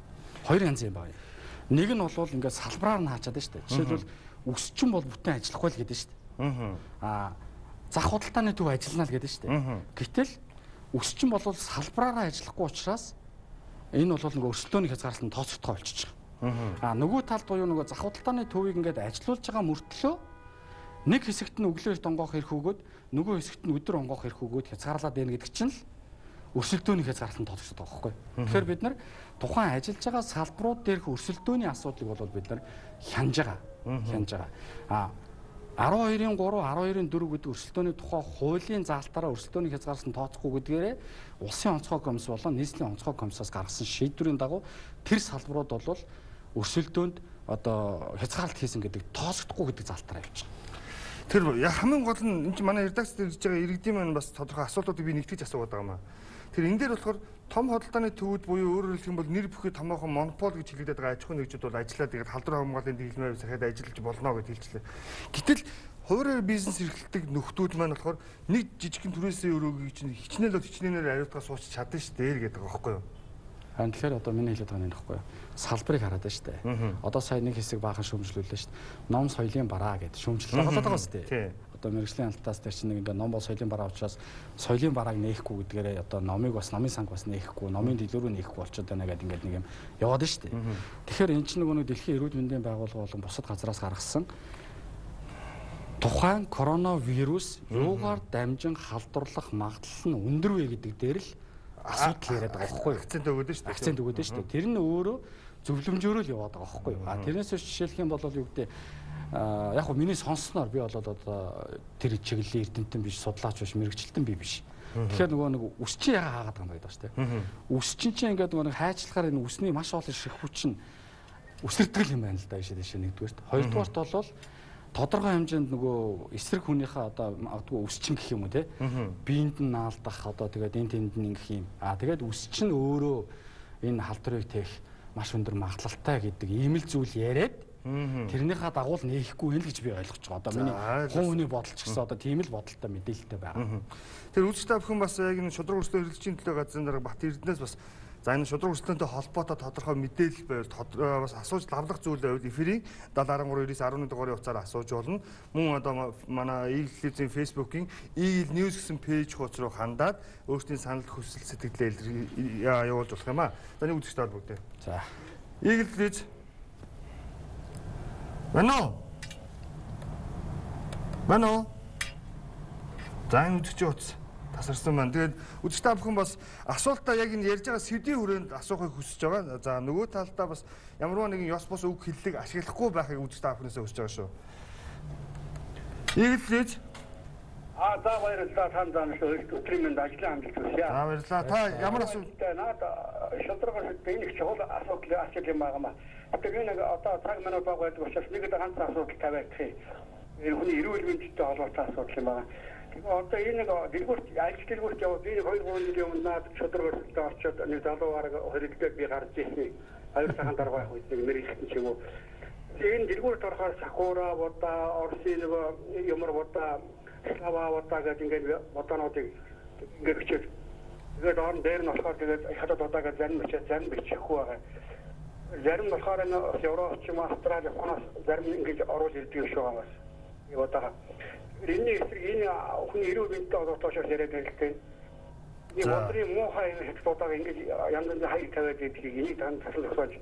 Хоёр янз юм байна. Нэг нь бол ингээд салбараар нь хаачаад штэ. Жишээлбэл өсчин бол бүтэн ажиллахгүй л гэдэг штэ. Аа зах худалдааны төв ажиллана л гэдэг штэ. Гэтэл өсчин бол салбараараа ажиллахгүй учраас энэ бол нөгөө өрсөлдөөний хязгаарлалтанд тооцогдохоо болчихж байгаа. Аа нөгөө талд буюу нөгөө зах худалдааны төвийг ингээд ажилуулж байгаа мөртлөө нэг хэсэгт нь өглөөр донгоох хэрэг өгөөд нөгөө хэсэгт нь өдөр онгоох хэрэг өгөөд хязгаарлаад байна гэдэг чинь л өрсөлдөөний хязгаарлалтанд тооцогддог байгаа байхгүй. Тэгэхээр бид нар тухайн ажиллаж байгаа салбарууд дээрх өрсөлдөөний асуудлыг бол бид нар хянаж байгаа. Хянаж байгаа. Аа 12-ын 3, 12-ын 4 гэдэг өрсөлдөөний тухай хуулийн заалтаараа өрсөлдөөний хязгаарсан тооцохгүй гэдгээрээ улсын онцгой комисс болон нийслэлийн онцгой комиссаас гаргасан шийдвэрийн дагуу тэр салбарууд бол өрсөлдөөнд одоо хязгаарлалт хийсэн гэдэг тооцохдохгүй гэдэг заалтаараа явж байгаа. Тэр хамгийн гол нь энэ чинь манай редакцид ирж байгаа иргэдийн маань бас тодорхой асуултуудыг би нэгтгэж асуугаад байгаа юм аа. Тэр энэ дээр болохоор том хөдөлтооны төвүүд буюу өөрөөр хэлэх юм бол нэр бүхий томоохон монопол гэж хэлэгдэт байгаа аж ахуйн нэгжүүд бол ажиллаад тэгээд халдвар хамгааллын дэглэмээр сахиад ажиллаж болно гэж хэлчихлээ. Гэтэл хуваарь бизнес эрхлэлдэг нөхдүүд маань болохоор нэг жижигхэн түрээсээ өрөөгийг чинь хичнээн л хичнээнээр ариутгаа сууч чадна шүү дээ гэдэг байгаа байхгүй юу? Харин тэгэхээр одоо миний хэлээд байгаа нь нөхгүй юу? Салбарыг хараад байна шүү дээ. Одоо сая нэг хэсэг баахан шүүмжлүүллээ шүү дээ. Ном соёлын бараа гэдэг шүүмжлэл болоод байгаа шүү дээ. Одоо мэрэгжлийн алтаас дээр чинь нэг ингээ ном бол соёлын бараа учраас соёлын барааг нээхгүй гэдгээрээ одоо номыг бас номын санг бас нээхгүй, номын дэлгүүрөө нээхгүй болчиход байна гэдэг ингээд нэг юм яваад шүү дээ. Тэгэхээр эн чинь нөгөө дэлхийн эрүүл мэндийн байгууллага болон бусад газраас гаргасан тухайн коронавирус юугаар дамжин халдварлах магадлал нь өндөр вэ гэдэг дээр л асуудал яриад байгаа байхгүй юу? Акцент өгöd нь шүү дээ. Акцент өгöd нь шүү дээ. Тэр нь өөрөө зөвлөмжөөрөө л яваад байгаа байхгүй юу? А тэрнээс жишээлх юм бол юу гэдэг яг хөө миний сонссноор би бол одоо тэр чиглэлийн эрдэмтэн биш, судлаач биш, мэрэгчлэлтэн би биш. Тэгэхээр нөгөө нэг үс чинь яга хаагаад байгаа юм байдаг шүү дээ. Үс чинь чинь ингээд нөгөө нэг хайчлагаар энэ үсний маш олон ших хүч нь үсэрдэг юм байна л да ийшээ тийшээ нэгдүгээрт. Хоёрдугаарт бол тодорхой хэмжээнд нөгөө эсрэг хүнийхээ одоо магадгүй өсчин гэх юм уу те биеинд нь наалдах одоо тэгээд энэ тэнд нь ингэх юм аа тэгээд өсчин өөрөө энэ халдварыг тех маш өндөр магадлалтай гэдэг ийм л зүйл яриад тэрнийхээ дагуу л нээхгүй юм л гэж би ойлгож байгаа. Одоо миний хүн хүний бодол ч гэсэн одоо тийм л бодолтой мэдээлэлтэй байгаа. Тэр үйлчлэгтэй бүхэн бас яг энэ шудраг өрсөлдөөн хэрэглэгчийн төлөө газрын дараа Бат Эрдэнэс бас За энэ шудраг өрсөлдөөнтэй холбоотой тодорхой мэдээлэл байвал бас асууж лавлах зүйл байвал эфирийн 713-911 дугаарыг уцаар асууж болно. Мөн одоо манай Eagle News-ийн Facebook-ийн Eagle News гэсэн пэйж хуудас руу хандаад өөрсдийн санал хүсэл сэтгэлдээ явуулж болох юм аа. За нэг үзэгч таад бүгдээ. За. Eagle News. Мано. Мано. За энэ үзэгч утас тасарсан байна. Тэгээд үзэгч та бүхэн бас асуултаа яг энэ ярьж байгаа сэдвийн хүрээнд асуухыг хүсэж байгаа. За нөгөө талдаа бас ямарваа нэгэн ёс бус үг хэллэг ашиглахгүй байхыг үзэгч та бүхнээс хүсэж байгаа шүү. Игэлж А за баярлалаа тань зааш өдрийн мэнд ажлын амжилт хүсье. За баярлалаа. Та ямар асуудалтай наад шилдрэг энэ их чухал асуудал асуух юм байгаа маа. Одоо нэг одоо цаг минут баг байдаг учраас нэг ганц асуудал тавиад тхий. Энэ хүний эрүүл мэндтэй холбоотой асуудал юм байгаа. Тэгээ одоо энэ нэг дэлгүүрт ажил дэлгүүрт яваад би 2 3 жилийн өмнө наад шудраг өрсөлдөд орчод нэг залуу гараг хэрэглээд би гарч ирсэн. Хоёр цагаан дараа байх үед нэг мэрэгчтэн ч юм уу. Энэ дэлгүүрт орохоор Сакура бодаа, Орсын нэг ямар бодаа, Слава бодаа гэдэг ингээд бодоонуудыг ингээд бичээд тэгээд орон дээр нь болохоор тэгээд хадад бодаа гэж зарим бичээд зарим бичихгүй байгаа. Зарим болохоор энэ Европ ч юм Австрали, Японоос зарим ингээд оруулж ирдэг шүү байгаа бас. Яг одоо энэний эсрэг энэ хүний эрүүл мэндтэй холбоотойгоор яриад байгаа гэх юм. Нэг өдрийн муухай хэвчүүдийг ингэж янз янз хаяг тавиад идэх энийг тань тасал өгсөж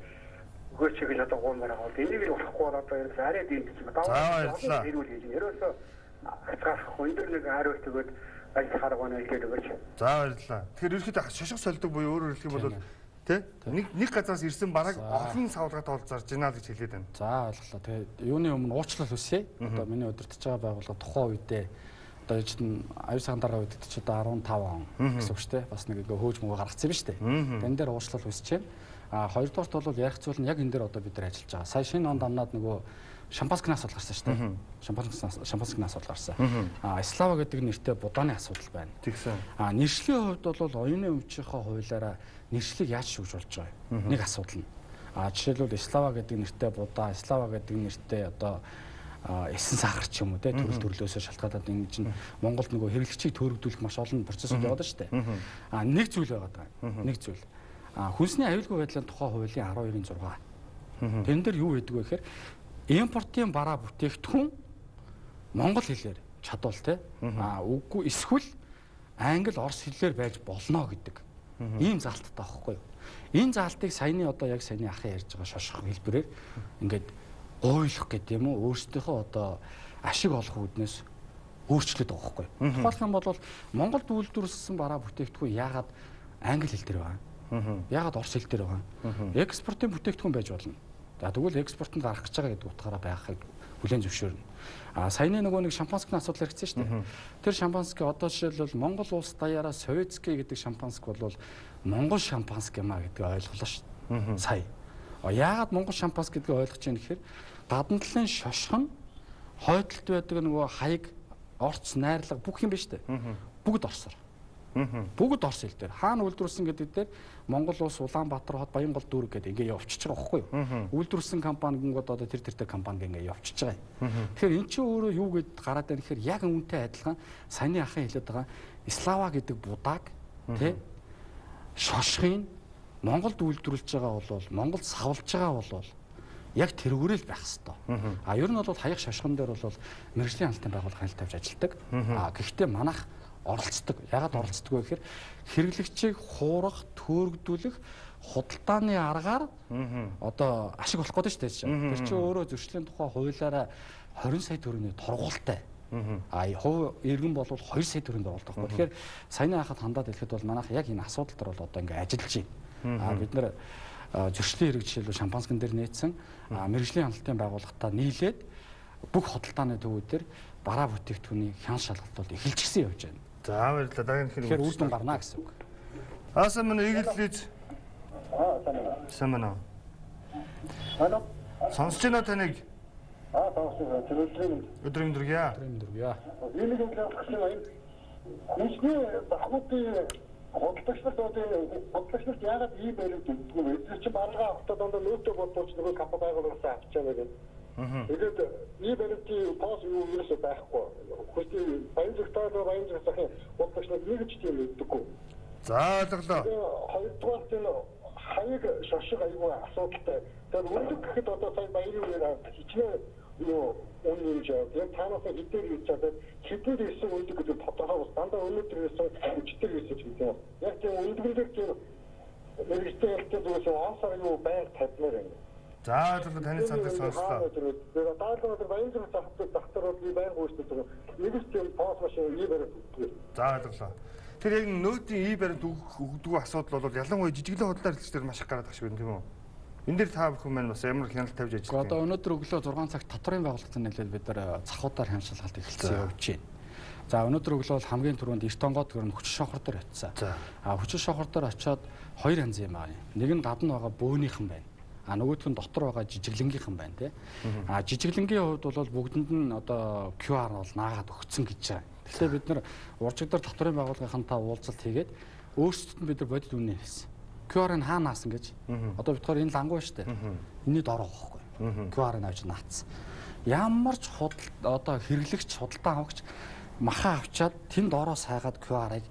өгөөч гэж одоо гуймаар байгаа. Энийг л болохгүй бол одоо ерөөс арай дэмжиж даваа эрүүл хийж ерөөсөө хацгаах өндөр нэг хариулт өгөөд ажил харга байна гэж өгөөч. За баярлалаа. Тэгэхээр ерөөхдөө шошго солидог буюу өөрөөр хэлэх юм бол Тэ? Нэг нэг газраас ирсэн бараг олон савлгад олзарж байна л гэж хэлээд байна. За ойлголоо. Тэгээ юуны өмнө уучлал хүсье. Одоо миний удирдах байгаа байгууллага тухайн үедээ одоо чинь аюу сайхан дараа үед ч одоо 15 он гэсэн үг шүү дээ. Бас нэг ингээ хөөж мөнгө гаргацсан юм шүү дээ. Тэн дээр уучлал хүсэж байна. А хоёрдугаарт бол ярих зүйл нь яг энэ дээр одоо бид нар ажиллаж байгаа. Сая шинэ онд амнаад нөгөө шампанскны асуудал гарсан шүү дээ. Шампанскны шампанскны асуудал гарсан. А Слава гэдэг нэртэй будааны асуудал байна. Тэгсэн. А нэршлийн хувьд бол оюуны өмчийнхөө хуулиараа нэршлиг яаж шүүж болж байгаа юм? Нэг асуудал нь. А жишээлбэл Слава гэдэг нэртэй будаа, Слава гэдэг нэртэй одоо эсэн сахар ч юм уу те төрөл төрлөөсөө шалтгаалаад ингэ чинь Монголд нөгөө хэрэглэгчийг төрөгдүүлэх маш олон процессыг яваад штэ. А нэг зүйл байгаад байгаа. Нэг зүйл. А хүнсний аюулгүй байдлын тухай хуулийн 12-ын 6. Тэн дээр юу гэдэг вэ гэхээр импортын бараа бүтээгдэхүүн монгол хэлээр чадвал те а үгүй эсвэл англи орос хэлээр байж болно гэдэг ийм заалттай байхгүй юу? Энэ заалтыг саяны одоо яг саяны ахын ярьж байгаа шошго хэлбэрээр ингээд гуйлах гэдэг юм уу? Өөрсдийнхөө одоо ашиг олох үүднээс өөрчлөд байгаа байхгүй юу? Тухайлх юм бол Монголд үйлдвэрлэсэн бараа бүтээгдэхүүн яагаад англи хэл дээр байгаа? Яагаад орос хэл дээр байгаа? Экспортын бүтээгдэхүүн байж болно. За тэгвэл экспортод гарах гэж байгаа гэдэг утгаараа байхыг бүлээн зөвшөөрнө. А саяны нөгөө нэг шампанскийн асуудал хэрэгцсэн шүү дээ. Тэр шампански одоо жишээлбэл Монгол улс даяараа Советский гэдэг шампанск бол Монгол шампанск юм а гэдгийг ойлголоо шүү. Сая. А яагаад Монгол шампанск гэдгийг ойлгож байна гэхээр гадна талын шошхон хойдолд байдаг нөгөө хаяг орц найрлага бүх юм ба шүү дээ. Бүгд орсоор. Бүгд Орос хэл дээр хаана үйлдвэрлэсэн гэдэг дээр Монгол улс Улаанбаатар хот Баянгол дүүрэг гэдэг ингээ явчихж байгаа байхгүй юу? Үйлдвэрлэсэн компани гингод одоо тэр тэртэй компани ингээ явчихж байгаа юм. Тэгэхээр эн чинь өөрөө юу гэд гараад байна гэхээр яг үнтэй адилхан саяны ахын хэлээд байгаа Слава гэдэг будааг тий шошхын Монголд үйлдвэрлэж байгаа бол Монголд савлж байгаа бол яг тэргүүрэл байх хэвээр. А ер нь бол хаяг шошгон дээр бол мэрэгжлийн хяналтын байгууллага хяналт тавьж ажилладаг. А гэхдээ манайх оролцдог. Ягаад оролцдог вэ гэхээр хэрэглэгчийг хуурах, төөргдүүлэх худалдааны аргаар одоо ашиг болох гэдэг шүү дээ. Тэр чинь өөрөө зөрчлийн тухай хуулиараа 20 сая төгрөгийн торгуултай. А хувь иргэн бол 2 сая төгрөнд байхгүй. Тэгэхээр саяны хахад хандаад хэлэхэд бол манайх яг энэ асуудал дээр бол одоо ингээ ажиллаж байна. А бид нэр зөрчлийн хэрэг жишээлбэл шампанскан дээр нээсэн мэрэгжлийн хяналтын байгууллагатаа нийлээд бүх худалдааны төвүүдээр бараа бүтээгдэхүүний хян шалгалт бол эхэлчихсэн явж байна. За баярлалаа. Дараагийн хэрэг. Тэгэхээр үр дүн гарна гэсэн үг. Аасан мань игэллийз. Аа сайн байна. Сайн байна. Алло. Сонсож байна таныг. Аа таасан төлөвлөрийн Өдөр өдргийа. Тэр юм дөрвөө. Энийг юм хэлсэн юм. Хүнсний бахмуудын худалдагчдад одоо худалдагчдад яагаад ийм байлиг дэгдэх вэ? Эдгээр чинь баргаа автод дондоо нөөцөө бодвол нөгөө компани байгуулсан авчаа гэдэг. Тэгээд ийм байлигын пос юу ерөөсөй байхгүй. Хүсний баян зөвхөн баян зөвхөн худалдагчдад нэг ч тийм өгдөггүй. За ойлголоо. Хоёрдугаар нь хаяг шошиг аюул асуудалтай. Тэгээд үнэлэг гэхэд одоо сая баярын үеэр хичнээн юу үнэн жаа. Тэгээд танаас хэдээр хийж чадаад хэдээр ирсэн үнэлэг гэдэг тодорхой бас дандаа өнөөдөр ирсэн хүчтэй ирсэн ч гэдэг юм. Яг тийм үнэлгэлээр тийм мэрэгчтэй хэлдэг зүйлс ансаар юу байнг тавьмаар байна. За ойлголоо таны цаанаас сонслоо. Тэгээд даалгавар баян зөв захдаг захтар бол би байнг үүсдэг. Нэг ч тийм пост машин ийм бариад өгдөг. За ойлголоо. Тэр яг нөөтийн ий баримт өгдөг асуудал бол ялангуяа жижиглэн худлаар хэлж дээр маш их гараад багш байна тийм үү? Энд дээр та бүхэн маань бас ямар хяналт тавьж Гэхдээ ажилладаг одоо өнөөдөр өглөө 6 цагт татварын байгууллагын нэлээд бид нар цахуудаар хямшилгалт эхэлсэн явж байна. За өнөөдөр өглөө бол хамгийн түрүүнд Эртонгоод гөрн хүчин шохор дээр очисан. За. А хүчин шохор дээр очиод хоёр янз юм аа. Нэг нь гадна байгаа бөөнийхэн байна. А нөгөөх нь дотор байгаа жижиглэнгийнхан байна тий. А жижиглэнгийн хувьд бол бүгдэнд нь одоо QR бол наагаад өгцөн гэж байгаа. Тэгэхээр бид нар уржигдэр доторын байгууллагынхантай уулзалт хийгээд өөрсдөд нь бид нар бодит үнэ хэлсэн. QR-ыг хаа наасан гэж. Одоо бидгээр энэ лангуу штэ. Энийг дөрөв байхгүй. QR-ыг авч наацсан. Ямар ч худал одоо хэрэглэгч худалдаа авахч махаа авчаад тэнд ороо сайгаад QR-ыг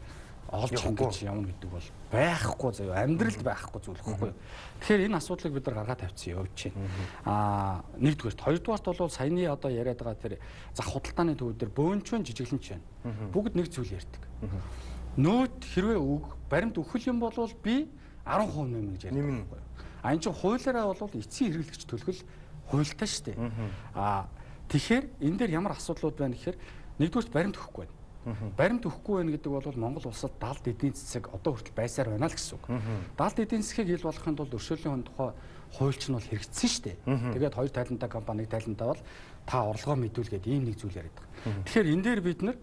олж хин гэж явна гэдэг бол байхгүй заяа амьдралд байхгүй зүйл хэвгүй. Тэгэхээр энэ асуудлыг бид нар гаргаад тавьчихсан явж байна. Аа нэгдүгээрт хоёрдугаарт бол саяны одоо яриад байгаа тэр зах худалдааны төвүүд дээр бөөнчөн жижиглэнч байна. Бүгд нэг зүйл ярьдаг. Нөөт хэрвээ өг баримт өгөх юм бол би 10% нэмнэ гэж ярьдаг. Байхгүй? А энэ чинь хуулиараа бол эцсийн хэрэглэгч төлөхөл хуультай шүү дээ. А тэгэхээр энэ дээр ямар асуудлууд байна гэхээр нэгдүгürt баримт өгөхгүй байна. Баримт өгөхгүй байна гэдэг бол Монгол улсад 70 эдийн засаг одоо хүртэл байсаар байна л гэсэн үг. 70 эдийн засгийг ил болгохын тулд өршөөлийн хүн тухай хуульч нь бол хэрэгцсэн шүү дээ. Тэгээд хоёр тайлантай компани нэг тайлантай бол та орлогоо мэдүүлгээд ийм нэг зүйл яриад байгаа. Тэгэхээр энэ дээр бид нар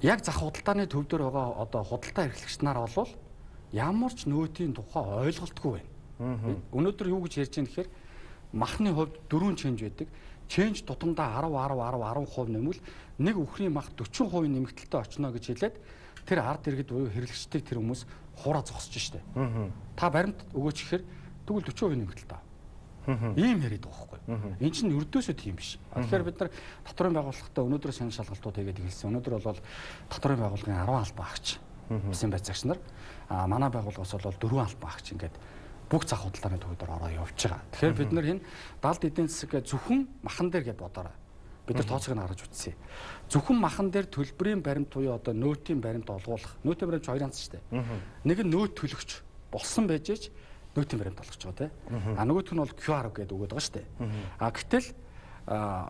яг зах худалдааны төв дээр байгаа одоо худалдаа эрхлэгч нар бол ямар ч нөөтийн тухай ойлголтгүй байна. Өнөөдөр юу гэж ярьж байгаа гэхээр махны хувьд дөрвөн ченж байдаг. Ченж тутамдаа 10 10 10 10% нэмвэл нэг үхрийн мах 40% нэмэгдэлтэй очно гэж хэлээд тэр ард иргэд буюу хэрэглэгчдийг тэр хүмүүс хураа зогсож штэ. Та баримт өгөөч гэхээр тэгвэл 40% нэмэгдэлтэй. Ийм яриад байгаа байхгүй. Энд чинь өрдөөсөө тийм биш. Тэгэхээр бид нар татварын байгууллагатай өнөөдөр шинэ шалгалтууд хийгээд хэлсэн. Өнөөдөр бол татварын байгууллагын 10 албан агч бяцхан байцаагч нар а манай байгууллагаас бол 4 албан агч ингээд бүх зах худалдааны төвдөр ороо явж байгаа. Тэгэхээр бид нар энэ 70 эдийн засаг зөвхөн махан дээр гэж бодоорой. Бид нар тооцоог нь харж үзье. Зөвхөн махан дээр төлбөрийн баримт буюу одоо нөөтийн баримт олгуулах. Нөөтийн баримт хоёр янз шүү дээ. Нэг нь нөөт төлөгч болсон байж ич нөөтийн баримт олгож байгаа тийм. А нөгөөх нь бол QR гэдэг өгöd байгаа шүү дээ. А гэтэл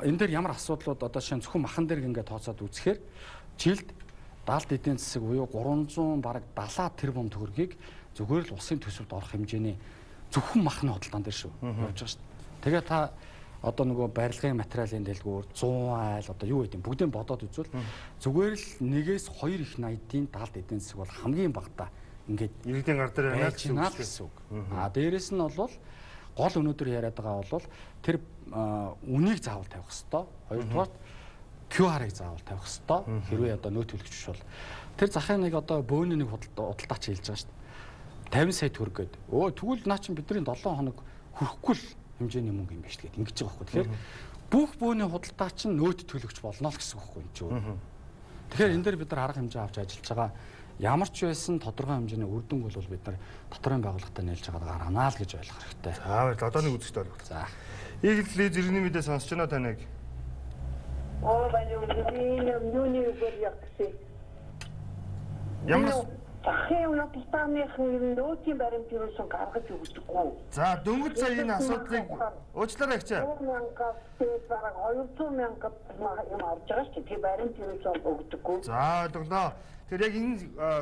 энэ дээр ямар асуудлууд одоо шинэ зөвхөн махан дээр ингээд тооцоод үзэхээр жилд 70 эдийн засаг буюу 300 бараг 70 тэрбум төгрөгийг зүгээр л усын төсөвт орох хэмжээний зөвхөн махны худалдаан дээр шүү явж байгаа шүү. Тэгээ та одоо нөгөө барилгын материалын дэлгүүр 100 айл одоо юу гэдэг бүгдийг бодоод үзвэл зүгээр л нэгээс хоёр их 80-ийн 70 эдийн засаг бол хамгийн багтаа ингээд Иргэдийн гар дээр байна л гэсэн үг. А дээрэс нь бол гол өнөөдөр яриад байгаа бол тэр үнийг заавал тавих хэвээр. Хоёрдугаар QR-ыг заавал тавих хэвээр. Хэрвээ одоо нөөц төлөгч бол тэр захын нэг одоо бөөний нэг худалдаа худалдаач хэлж байгаа шүү дээ. 50 сая төгрөг гээд. Өө тэгвэл наа чин бидний 7 хоног хүрхгүй л хэмжээний мөнгө юм биш тэгээд ингэж байгаа байхгүй. Тэгэхээр бүх бөөний худалдаач нь нөөц төлөгч болно л гэсэн үг байхгүй энэ чинь. Тэгэхээр энэ дээр бид нар арга хэмжээ авч ажиллаж байгаа. Ямар ч байсан тодорхой хэмжээний үр дүнг бол бид нар доторын байгууллагатай нээлж байгаа гарганаа л гэж ойлгох хэрэгтэй. За баярлалаа. Одоо нэг үзэгтэй болов. За. Игэл зэрэгний мэдээ сонсч байна таныг? Oo, ben yung юуны үгээр ягдсан. Ямар Захын уналталтааных нөөцийн баримт юусэн гаргаж өгдөггүй. За дөнгөж сая энэ асуудлыг уучлаарай агчаа. 100 мянгаас дээд бараг 200 мянга юм авч байгаа шүү дээ. Тэр баримт юусэн өгдөггүй. За ойлголоо. Тэр яг энэ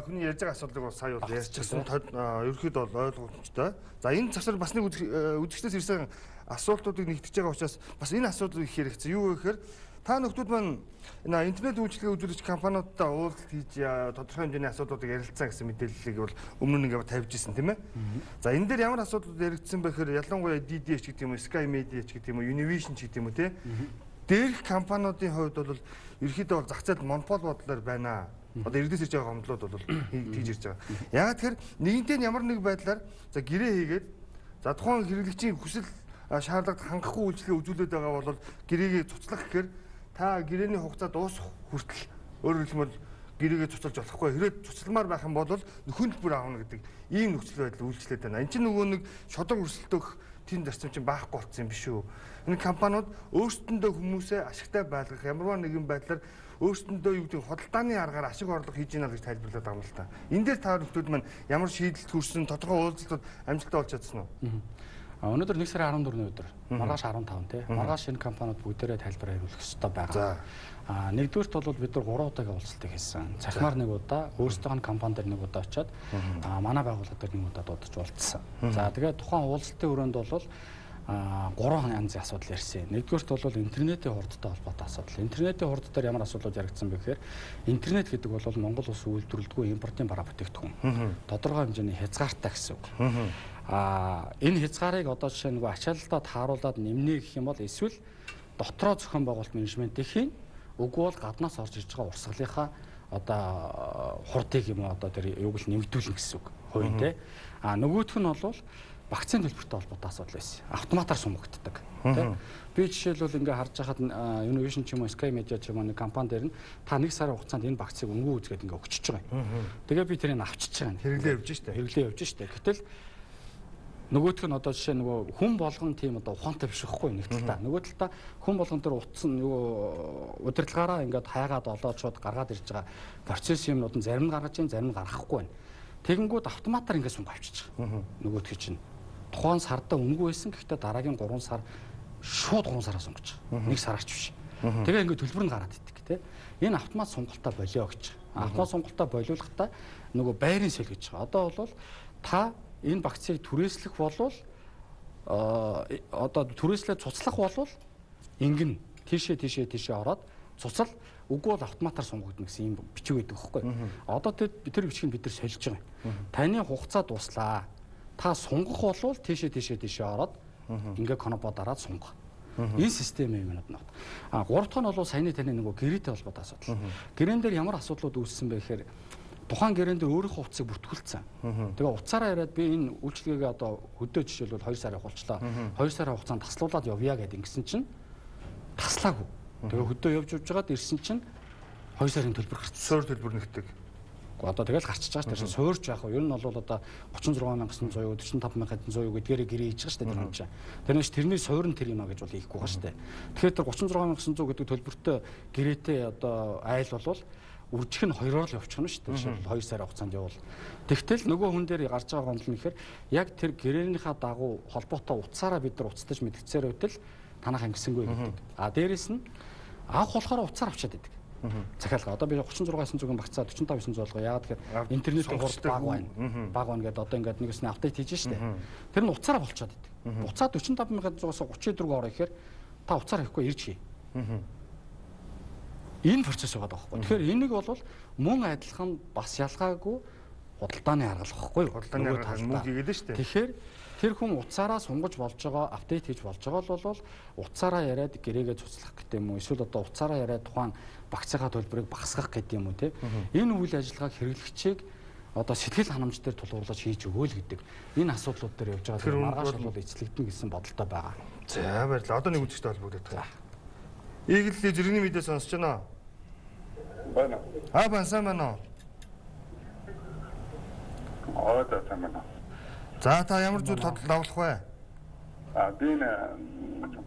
хүний ярьж байгаа асуудлыг бол сая бол ярьчихсан. Ерөөхдөө бол ойлгомжтой. За энэ засвар бас нэг үзэг- үзэгчдээс ирсэн асуултуудыг нэгтгэж байгаа учраас бас энэ асуудлыг их хэрэгцээ. Юу вэ гэхээр та нөхдүүд маань интернет үйлчилгээ үзүүлэгч компаниудтай уулзалт хийж а, тодорхой хэмжээний асуудлуудыг ярилцсан гэсэн мэдээллийг бол өмнө нь ингээд тавьж ирсэн тийм ээ. За энэ дээр ямар асуудлууд яригдсан бэ гэхээр ялангуяа DDH гэдэг юм уу, Sky Media ч гэдэг юм уу, Univision ч гэдэг юм уу тийм Дээрх компаниудын хувьд бол ерөөхдөө бол зах зээлд монопол бодлоор байна. Одоо эрдээс ирж байгаа гомдлууд бол хийж ирж байгаа. Яагаад тэгэхээр нэгэнтээ ямар нэг байдлаар за гэрээ хийгээд за тухайн хэрэглэгчийн хүсэл а, шаардлагад хангахгүй үйлчлэгээ үзүүлээд байгаа бол гэрээгээ цуцлах гэхээр та гэрээний хугацаа дуусах хүртэл өөрөөр хэлбэл гэрээгээ цуцалж болохгүй хэрэг цуцалмаар байх юм бол нөхөн төлбөр аавна гэдэг ийм нөхцөл байдал үйлчлээд байна. Энд чинь нөгөө нэг шодог өрсөлдөх тийм зарчим чинь баахгүй болсон юм биш үү? Энэ компаниуд өөрсдөндөө хүмүүсээ ашигтай байлгах ямарваа нэгэн байдлаар өөрсдөндөө юу гэдэг худалдааны аргаар ашиг орлого хийж ийна гэж тайлбарлаад байгаа юм л та. Энэ дээр та нөхдүүд маань ямар шийдэлт хүрсэн тодорхой уулзалтууд амжилттай болж чадсан уу? А өнөөдөр 1 сарын 14-ний өдөр маргааш 15 тий. Маргааш энэ компаниуд бүгдээрээ тайлбар хариулах ёстой байгаа. А нэгдүгürt бол бид нар 3 удаагийн уулзалтыг хийсэн. Цахимаар нэг удаа, өөрсдөө нь компани дээр нэг удаа очиад а манай байгууллага дээр нэг удаа дуудаж уулзсан. За тэгээд тухайн уулзалтын өрөөнд бол а гурван янзын асуудал ярьсан. Нэгдүгürt бол интернетийн хурдтай холбоотой асуудал. Интернетийн хурд дээр ямар асуудлууд яригдсан бэ гэхээр интернет гэдэг бол Монгол улс үйлдвэрлэдэггүй импортын бараа бүтээгдэхүүн. Тодорхой хэмжээний хязгаартай гэсэн үг. А энэ хязгаарыг одоо жишээ нэг ачаалтаа тааруулаад нэмнэ гэх юм бол эсвэл дотроо зохион байгуулалт менежментийн үгүй бол гаднаас орж ирж байгаа урсгалынхаа одоо хурдыг юм одоо тэр юуг л нэмэгдүүлнэ гэсэн үг. Хувийн те. А нөгөөх нь бол вакцины төлбөртэй холбоотой асуудал байсан. Автоматар сумгагддаг. Тэ. Би жишээлбэл ингээ харж байхад Univision ч юм уу Sky Media ч юм уу нэг компани дээр нь та нэг сарын хугацаанд энэ вакцыг өнгөө үзгээд ингээ өгчөж байгаа юм. Тэгээ би тэрийг авчиж байгаа юм. Хэрэглээ явж штэ. Хэрэглээ явж штэ. Гэтэл нөгөөх нь одоо жишээ нөгөө хүн болгон тийм одоо ухаантай биш байхгүй нэг талдаа. Нөгөө талдаа хүн болгон дээр утсан нөгөө удирдлагаараа ингээд хайгаад олоочод гаргаад ирж байгаа процесс юмнууд нь зарим нь гаргаж ийн зарим нь гаргахгүй байна. Тэгэнгүүт автоматар ингээд сунг авчиж байгаа. Нөгөөдгөө чинь тухайн сарда өнгө байсан гэхдээ дараагийн 3 сар шууд 3 сараас сунгаж байгаа. Нэг сараач биш. Тэгээ ингээд төлбөр нь гараад идэг те. Энэ автомат сонголтоо болио гэж. Автомат сонголтоо болиулахдаа нөгөө байрын сэл гэж байгаа. Одоо бол та энэ вакциныг түрээслэх болвол а, одоо түрээслээ цуцлах болвол ингэн тийшээ тийшээ тийшээ ороод цуцал үгүй бол автоматар сунгагдана гэсэн юм бичиг байдаг байхгүй. Одоо тэр тэр бичгийг бид нар солиж байгаа юм. Таны хугацаа дуслаа. Та сунгах болвол тийшээ тийшээ тийшээ ороод ингээ конопо дараад сунгах. Энэ систем юм надад. А гурав дахь нь бол саяны таны нөгөө гэрээтэй холбоотой асуудал. Гэрээн дээр ямар асуудлууд үүссэн бэ гэхээр тухайн гэрээн дээр өөрийнхөө утсыг бүртгүүлсэн. Тэгээ утсаараа яриад би энэ үйлчлэгээ одоо хөдөө жишээлбэл 2 сарын явуулчлаа. 2 сарын хугацаанд таслуулаад явъя гэд ингэсэн чинь таслаагүй. Тэгээ хөдөө явж явж байгаад ирсэн чинь 2 сарын төлбөр гарцсан. Суур төлбөр нэгдэг. Одоо тэгэл гарчиж байгаа шүү дээ. Суурж яах вэ? Ер нь бол одоо 36900 юу 45100 юу гэдгээр гэрээ хийж байгаа шүү дээ тэр юм чинь. Тэрнээс тэрний суур нь тэр юм а гэж бол хийхгүй байгаа шүү дээ. Тэгэхээр тэр 36900 гэдэг төлбөртэй гэрээтэй одоо айл болвол үржих нь хоёроор л явчих нь шүү дээ. 2 сарын хугацаанд явал. Тэгтэл нөгөө хүн дээр гарч байгаа гомдол нь ихээр яг тэр гэрээнийхаа дагуу холбоотой утсаараа бид нар уцтаж мэдгцээр байтал танах ангисангүй гэдэг. А дээрэс нь авах болохоор уцаар авчаад идэг. Захиалга. Одоо би 36900-ийн багцаа 45900 болгоо. Яагаад тэгэхээр Ав- интернетийн хурд баг байна. Баг байна гэдэг одоо ингээд нэгс нь апдейт хийж штэ. Тэр нь уцаараа болчиход идэг. Уцаа 45100-аас 34-г орё гэхээр та уцаар хийхгүй ирж хий. Энэ процесс байгаа байхгүй. Тэгэхээр энийг бол мөн адилхан бас ялгаагүй худалдааны арга байхгүй юу? Худалдааны арга мөнгө хийгээд нь штэ. Тэгэхээр тэр хүн уцаараа сунгаж болж байгаа, апдейт хийж болж байгаа бол уцаараа яриад гэрээгээ цуцлах гэдэг юм уу? Эсвэл одоо уцаараа яриад тухайн багцаагаа төлбөрийг багасгах гэдэг юм уу те? Энэ үйл ажиллагааг хэрэглэгчийг одоо сэтгэл ханамж дээр тулгуурлаж хийж өгөөл гэдэг энэ асуудлууд дээр явж байгаа. Тэр маргааш бол- эцэлэгдэн гэсэн бодолтой байгаа. За баярлалаа. Одоо нэг үзэгтэй холбогдоод байна. Ийгэл зэрэгний мэдээ сонсож байна. Байна. Аа бан сайн байна уу? Аа за сайн байна. За та ямар зүйл лавлах вэ? А би нэ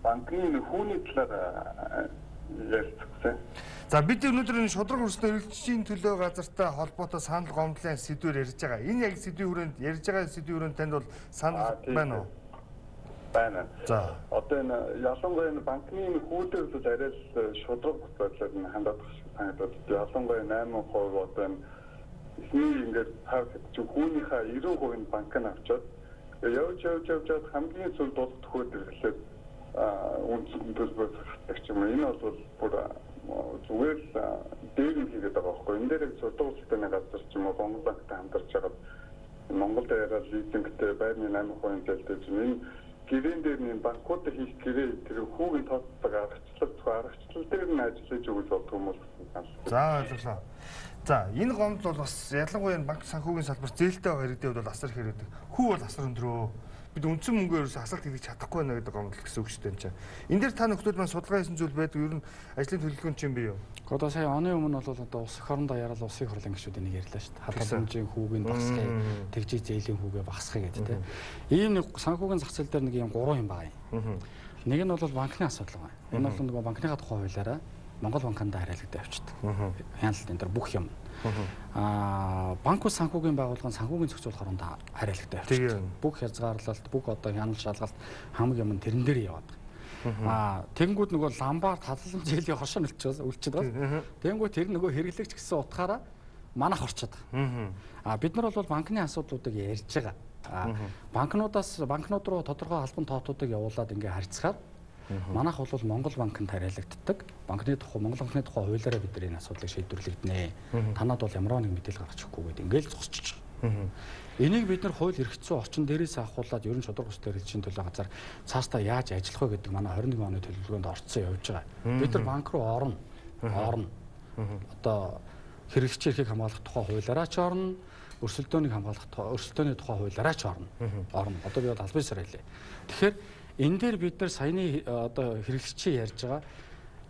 банкны хүүний талаар ярьсан. За бид өнөөдөр энэ шудраг хөрсний эргэлтчийн төлөө газартай холбоотой санал гомдлын сэдвээр ярьж байгаа. Энэ яг сэдвийн хүрээнд ярьж байгаа сэдвийн хүрээнд танд бол санал байна уу? Байна. За. Одоо энэ ялангуяа энэ банкны хүүдэр бол арай л шудраг байдлаар нь хандаад шиг санагдаад. Ялангуяа 8% одоо энэ эхний ингээд тав чи хүүнийхээ 90% нь банк нь авчаад явж явж явж явж хамгийн сүүлд хүүдэр эхлээд а үнцэн төлбөр захдаг ч юм. Энэ бол бүр зүгээр л дээр нь хийгээд байгаа байхгүй. Энэ дээр сурдаг улстай газар ч юм уу Монгол банктай хамтарч байгаа Монгол дээрээ лизингтэй байрны 8% зээлтэй чинь энэ гэрэн дээр нь банкуд хийх гэрээ тэр хүүгийн тооцдог аргачлал зөв аргачлал дээр нь ажиллаж өгөх болдгоо юм бол За ойлголоо. За энэ гомдол бол бас ялангуяа банк санхүүгийн салбар зээлтэй иргэдэд бол асар их хэрэгдэг. Хүү бол асар өндрөө. Бид үндсэн мөнгөөр ерөөсө асалт хийх чадахгүй байна гэдэг гомдол гэсэн үг шүү дээ энэ чинь. Энд дээр та нөхдөл маань судалгаа хийсэн зүйл байдаг. Ер нь ажлын төлөвлөгөө чинь бий юу? Одоо сая оны өмнө бол одоо улс эх орондоо яриад улсын хурлын гишүүд энийг ярьлаа шүү дээ. Хэмжээний хүүгийн Мм. тэгжээ зээлийн хүүгээ багсгыг гэдэг тийм. Ийм нэг санхүүгийн зах зээл дээр нэг юм гурван юм байгаа юм. Нэг нь бол банкны асуудал байна. Энэ бол нөгөө банкныхаа тухай хуулиараа Монгол банкнд хариалагдаад авчдаг. Хяналтын дээр бүх юм. Аа банкуд санхүүгийн байгууллагын санхүүгийн зохицуулах хариалагдаад Тэгээ. авчдаг. Бүх хязгаарлалт, бүх одоо хяналт шалгалт хамаг юм тэрэн дээр яваад. Аа тэгэнгүүт нөгөө ламбаар таллан зээлийн хошоо үлчээд үлчээд байгаа. Тэгэнгүүт тэр нөгөө хэрэглэгч гэсэн утгаараа манах орчод байгаа. А бид нар бол банкны асуудлуудыг ярьж байгаа. А банкнуудаас банкнууд руу тодорхой албан тоотуудыг явуулаад ингээ харьцахаар манайх бол Монгол банкнд хариалагддаг. Банкны тухай Монгол банкны тухай хуулиараа бид энэ асуудлыг шийдвэрлэгдэнэ. Танад бол ямар нэг мэдээлэл гаргаж өгөхгүй гэдэг ингээл зогсчих. Энийг бид нар хууль эрх зүйн орчин дээрээс авахуулаад ерөн шудраг ус төрөлжийн төлөө газар цаастаа яаж ажиллах вэ гэдэг манай 21 оны төлөвлөгөөнд орцсон явж байгаа. Бид нар банк руу орно. Орно. Одоо хэрэглэгчийн эрхийг хамгаалах тухай хуулиараа ч орно. Өрсөлдөөнийг хамгаалах өрсөлдөөний тухай хуулиараа ч орно. Орно. Одоо би бол албан ёсоор хэлээ. Тэгэхээр энэ дээр бид нар саяны э, одоо хэрэглэгчийн ярьж байгаа.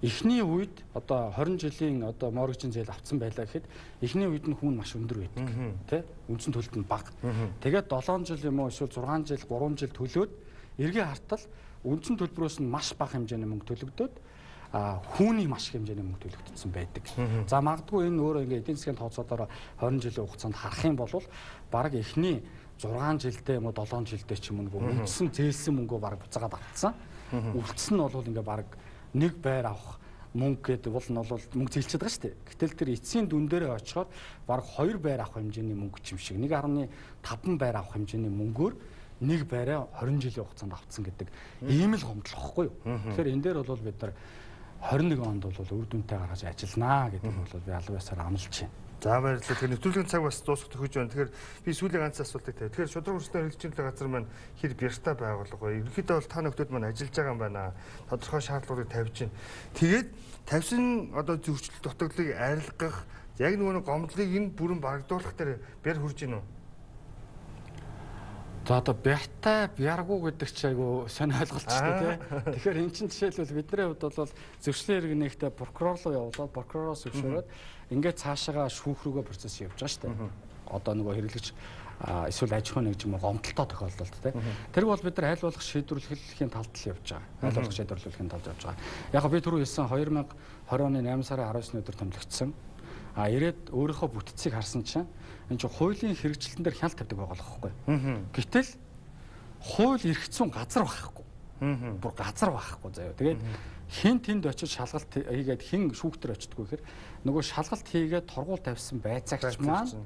Эхний үед одоо 20 жилийн одоо моргижин зээл авцсан байлаа гэхэд эхний үед нь хүн маш өндөр байдаг тий үндсэн төлөлт нь бага. Тэгээд 7 жил юм уу эсвэл 6 жил 3 жил төлөөд эргээ хартал үндсэн төлбөрөөс нь маш бага хэмжээний мөнгө төлөгдөөд а хүүний маш хэмжээний мөнгө төлөгдсөн байдаг. За магадгүй энэ өөрөө ингээ эдийн засгийн тооцоолоор 20 жилийн хугацаанд харах юм бол баг эхний 6 жилдээ юм уу 7 жилдээ ч юм уу нөгөө үлдсэн зээлсэн мөнгөө баг буцаага батцсан. Үлдсэн нь бол ингээ баг нэг байр авах мөнгө гэдэг бол нь бол мөнгө зээлчээд байгаа шүү дээ. Гэтэл тэр эцсийн дүн дээрээ очихоор баг 2 байр авах хэмжээний мөнгө ч юм шиг 1.5 байр авах хэмжээний мөнгөөр нэг байраа 20 жилийн хугацаанд авцсан гэдэг ийм л гомдлохгүй юу. Тэгэхээр энэ дээр бол бид нар 21 онд бол үр дүнтэй гаргаж ажилланаа гэдэг нь бол би аль байсаар амлж байна. За баярлалаа. Тэгэхээр нэвтрүүлгийн цаг бас дуусах төгөж байна. Тэгэхээр би сүүлийн ганц асуултыг тавь. Тэгэхээр шудраг хөрсний хэрэгжлийн газар маань хэр бяртай байгуулга вэ? Ерөнхийдөө бол та нөхдүүд маань ажиллаж байгаа юм байна. Тодорхой шаардлагуудыг тавьж байна. Тэгээд тавьсан одоо зөрчил дутагдлыг арилгах яг нөгөө гомдлыг энэ бүрэн барагдуулах дээр бяр хурж гин үү? За одоо бяртай бяргуу гэдэг чи айгу шүү дээ тий. Тэгэхээр эн чинь жишээлбэл бидний хувьд бол зөвшлийн иргэнийхтэй прокурор руу явуулаад прокуророос зөвшөөрөөд ингээд цаашаага шүүх рүүгээ процесс явж байгаа шүү дээ. Одоо нөгөө хэрэглэгч эсвэл аж ахуйн нэг юм гомдолтой тохиолдолд тий. Тэр бол бид нар айл болох шийдвэрлэхийн талд л явж байгаа. Айл болох шийдвэрлэхийн талд явж байгаа. Яг би түрүү хэлсэн 2020 оны 8 сарын 19-ны өдөр томилогдсон. А ирээд өөрийнхөө бүтцийг харсан чинь энэ чинь хуулийн хэрэгжилтэн дээр хяналт тавьдаг байгаа болохгүй. Гэтэл хууль зүйн газар байхгүй. Бүр газар байхгүй заяа. Тэгээд хин тэнд очиж шалгалт хийгээд хин шүүхтэр очдгоо гэхээр нөгөө шалгалт хийгээд торгуул тавьсан байцаагч маань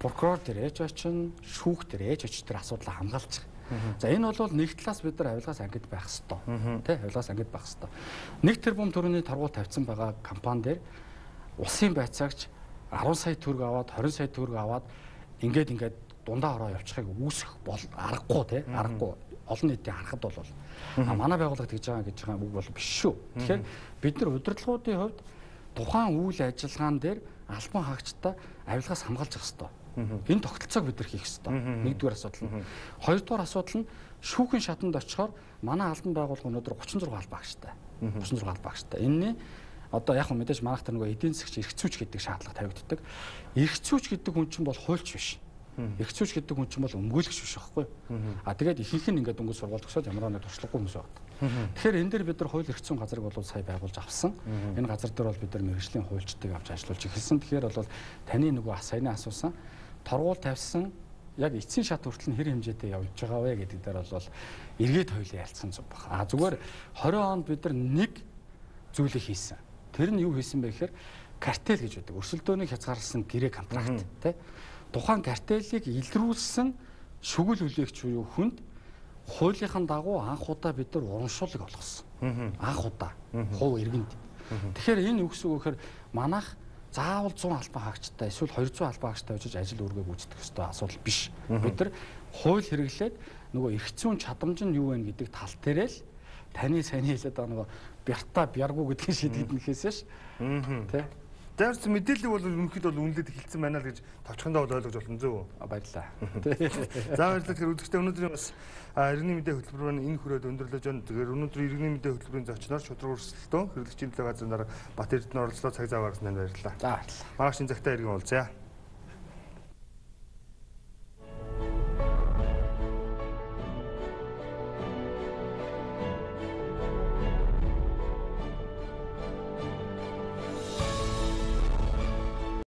прокурор дээр ээж очин, шүүх дээр ээж оч тэр асуудлаа хамгаалж байгаа. За энэ бол нэг талаас бид нар авилгаас ангид байх хэвээр. Тэ авилгаас ангид байх хэвээр. Нэг тэрбум төгрөгийн торгуул тавьсан байгаа компани дээр улсын байцаагч 10 сая төгрөг аваад 20 сая төгрөг аваад ингээд ингээд дундаа ороо явчихыг үүсэх бол аргагүй тий аргагүй олон нийтийн харахад бол а манай байгууллага тэгж байгаа гэж байгаа үг бол биш шүү. Тэгэхээр бид нар удирдлагуудын хувьд тухайн үйл ажиллагаан дээр албан хаагчдаа авилгаас хамгаалж явах хэрэгтэй. Энэ тогтолцоог бид нар хийх хэрэгтэй. Нэгдүгээр асуудал нь. Хоёрдугаар асуудал нь шүүхийн шатанд очихоор манай албан байгууллага өнөөдөр 36 албан хаагчтай. 36 албан хаагчтай. Энэний одоо яг хөө мэдээж манайх тэр нөгөө эдийн засгч эрх зүйч гэдэг шаардлага тавигддаг. Эрх зүйч гэдэг хүн чинь бол хуульч биш. Эрх зүйч гэдэг хүн чинь бол өмгөөлөгч биш байхгүй. А тэгээд ихэнх нь ингээд өнгө сургууль төгсөөд ямар нэг туршлагагүй хүмүүс байдаг. Тэгэхээр энэ дээр бид нар хууль эрх зүйн газрыг бол сая байгуулж авсан. Энэ газар дээр бол бид нар мэрэгжлийн хуульчдыг авч ажиллуулж эхэлсэн. Тэгэхээр бол таны нөгөө саяны асуусан торгуул тавьсан яг эцсийн шат хүртэл нь хэр хэмжээтэй явж байгаа вэ гэдэг дээр бол эргээд хоёлын ялцсан зүг баг. А зүгээр 20 онд бид нар нэг зүйлийг хийсэн. Тэр нь юу хийсэн бэ гэхээр картел гэж байдаг. Өрсөлдөөнийг хязгаарласан гэрээ контракт тий. Тухайн картелийг илрүүлсэн шүгэл хүлээгч буюу хүнд хуулийнхаа дагуу анх удаа бид нар урамшуулыг олгосон. Анх удаа хувь иргэнд. Тэгэхээр энэ юу гэсэн үг гэхээр манайх заавал 100 албан хаагчтай эсвэл 200 албан хаагчтай очиж ажил үүргээ гүйцэтгэх ёстой асуудал биш. Бид нар хууль хэрэглээд нөгөө эрх зүйн чадамж нь юу вэ гэдэг тал дээр л таны сайн хэлээд байгаа нөгөө бярта бяргу гэдгийг шийдэгдэнэхээс ш. Тэ. Дээрс мэдээлэл бол үнэхэд бол үнэлээд эхэлсэн байна л гэж товчхондоо бол ойлгож болно зөв. Баярлаа. За баярлалаа. Тэгэхээр үзэгчтэй өнөөдрийн бас иргэний мэдээ хөтөлбөр маань энэ хүрээд өндөрлөж байна. Тэгэхээр өнөөдөр иргэний мэдээ хөтөлбөрийн зочноор шудраг өрсөлдөөн хэрэглэгчийн төлөө газрын дараа Бат Эрдэнэ оролцлоо цаг зав гаргасан байна баярлалаа. За баярлалаа. Маргааш энэ цагтаа иргэн уулзъя.